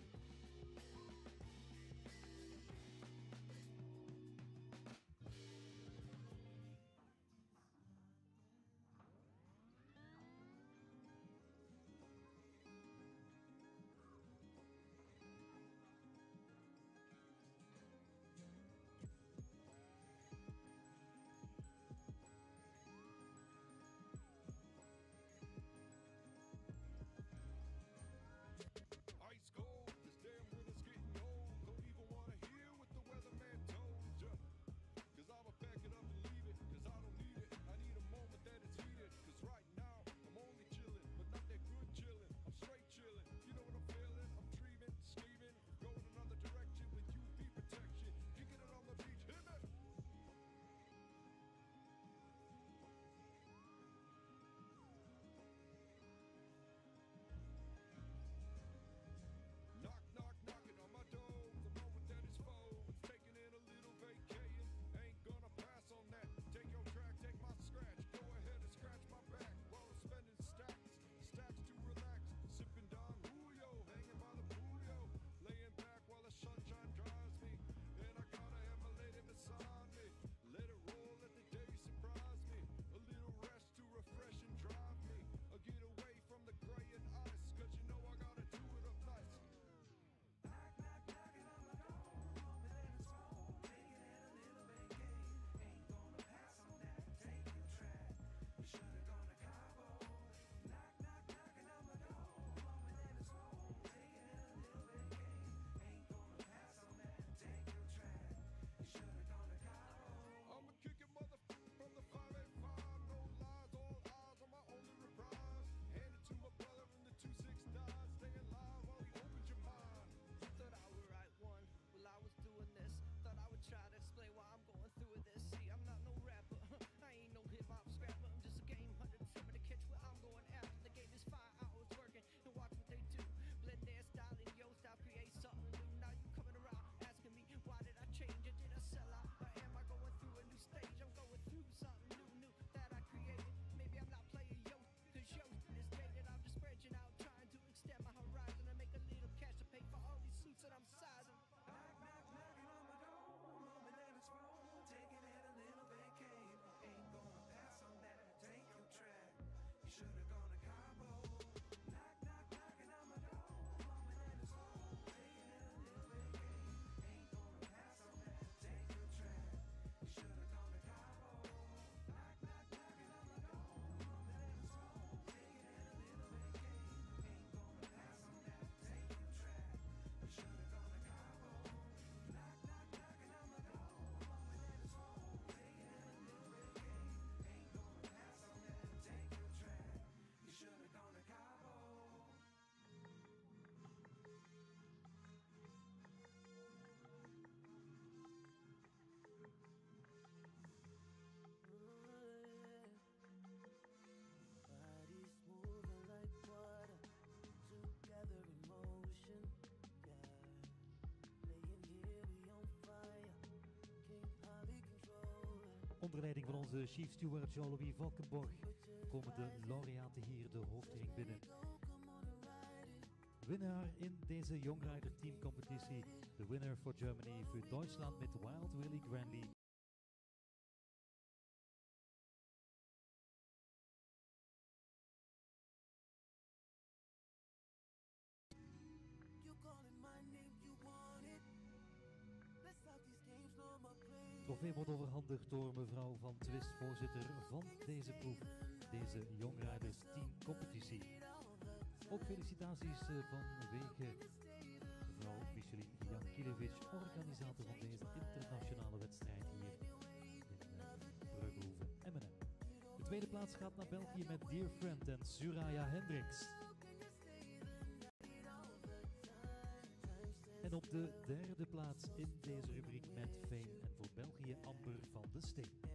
leiding van onze chief steward Jean-Louis Valkenborg komen de laureaten hier de hoofdring binnen. Winnaar in deze Youngrider teamcompetitie, de winner voor Germany voor Duitsland met Wild Willy Grandy. door mevrouw Van Twist, voorzitter van deze proef, deze Jongrijders Team Competitie. Ook felicitaties eh, vanwege mevrouw Micheline Jankilevic, organisator van deze internationale wedstrijd hier in eh, Bruggehoeven, Emmenem. De tweede plaats gaat naar België met Dear Friend en Suraya Hendricks. En op de derde plaats in deze rubriek met Fame België amper van de Steen.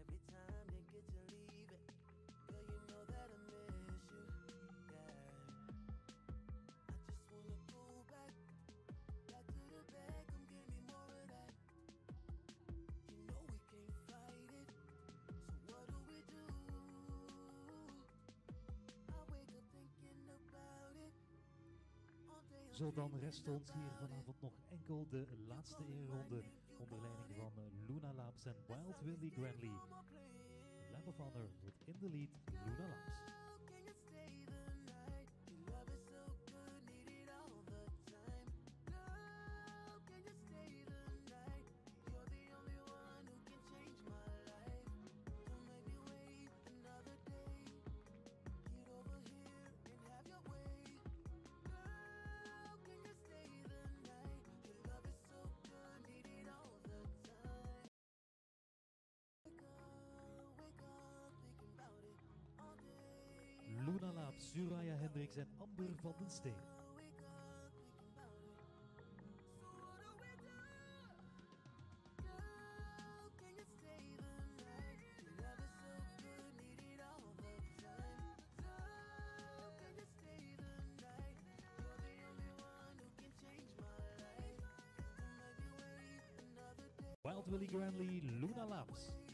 Zo dan rest ons hier vanavond nog enkel de laatste inronde onder leiding van eh, Luna Labs en Wild Willy Granley. Lab of Honor with in the lead Luna Labs. Suraya Hendricks en Amber van den Steen. Wild Willie Granley, Luna Labs.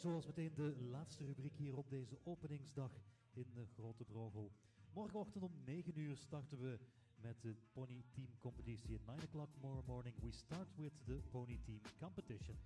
Zoals meteen de laatste rubriek hier op deze openingsdag in de Grote Drogo. Morgenochtend om 9 uur starten we met de Pony Team Competitie. At 9 o'clock tomorrow morning we start with the Pony Team Competition.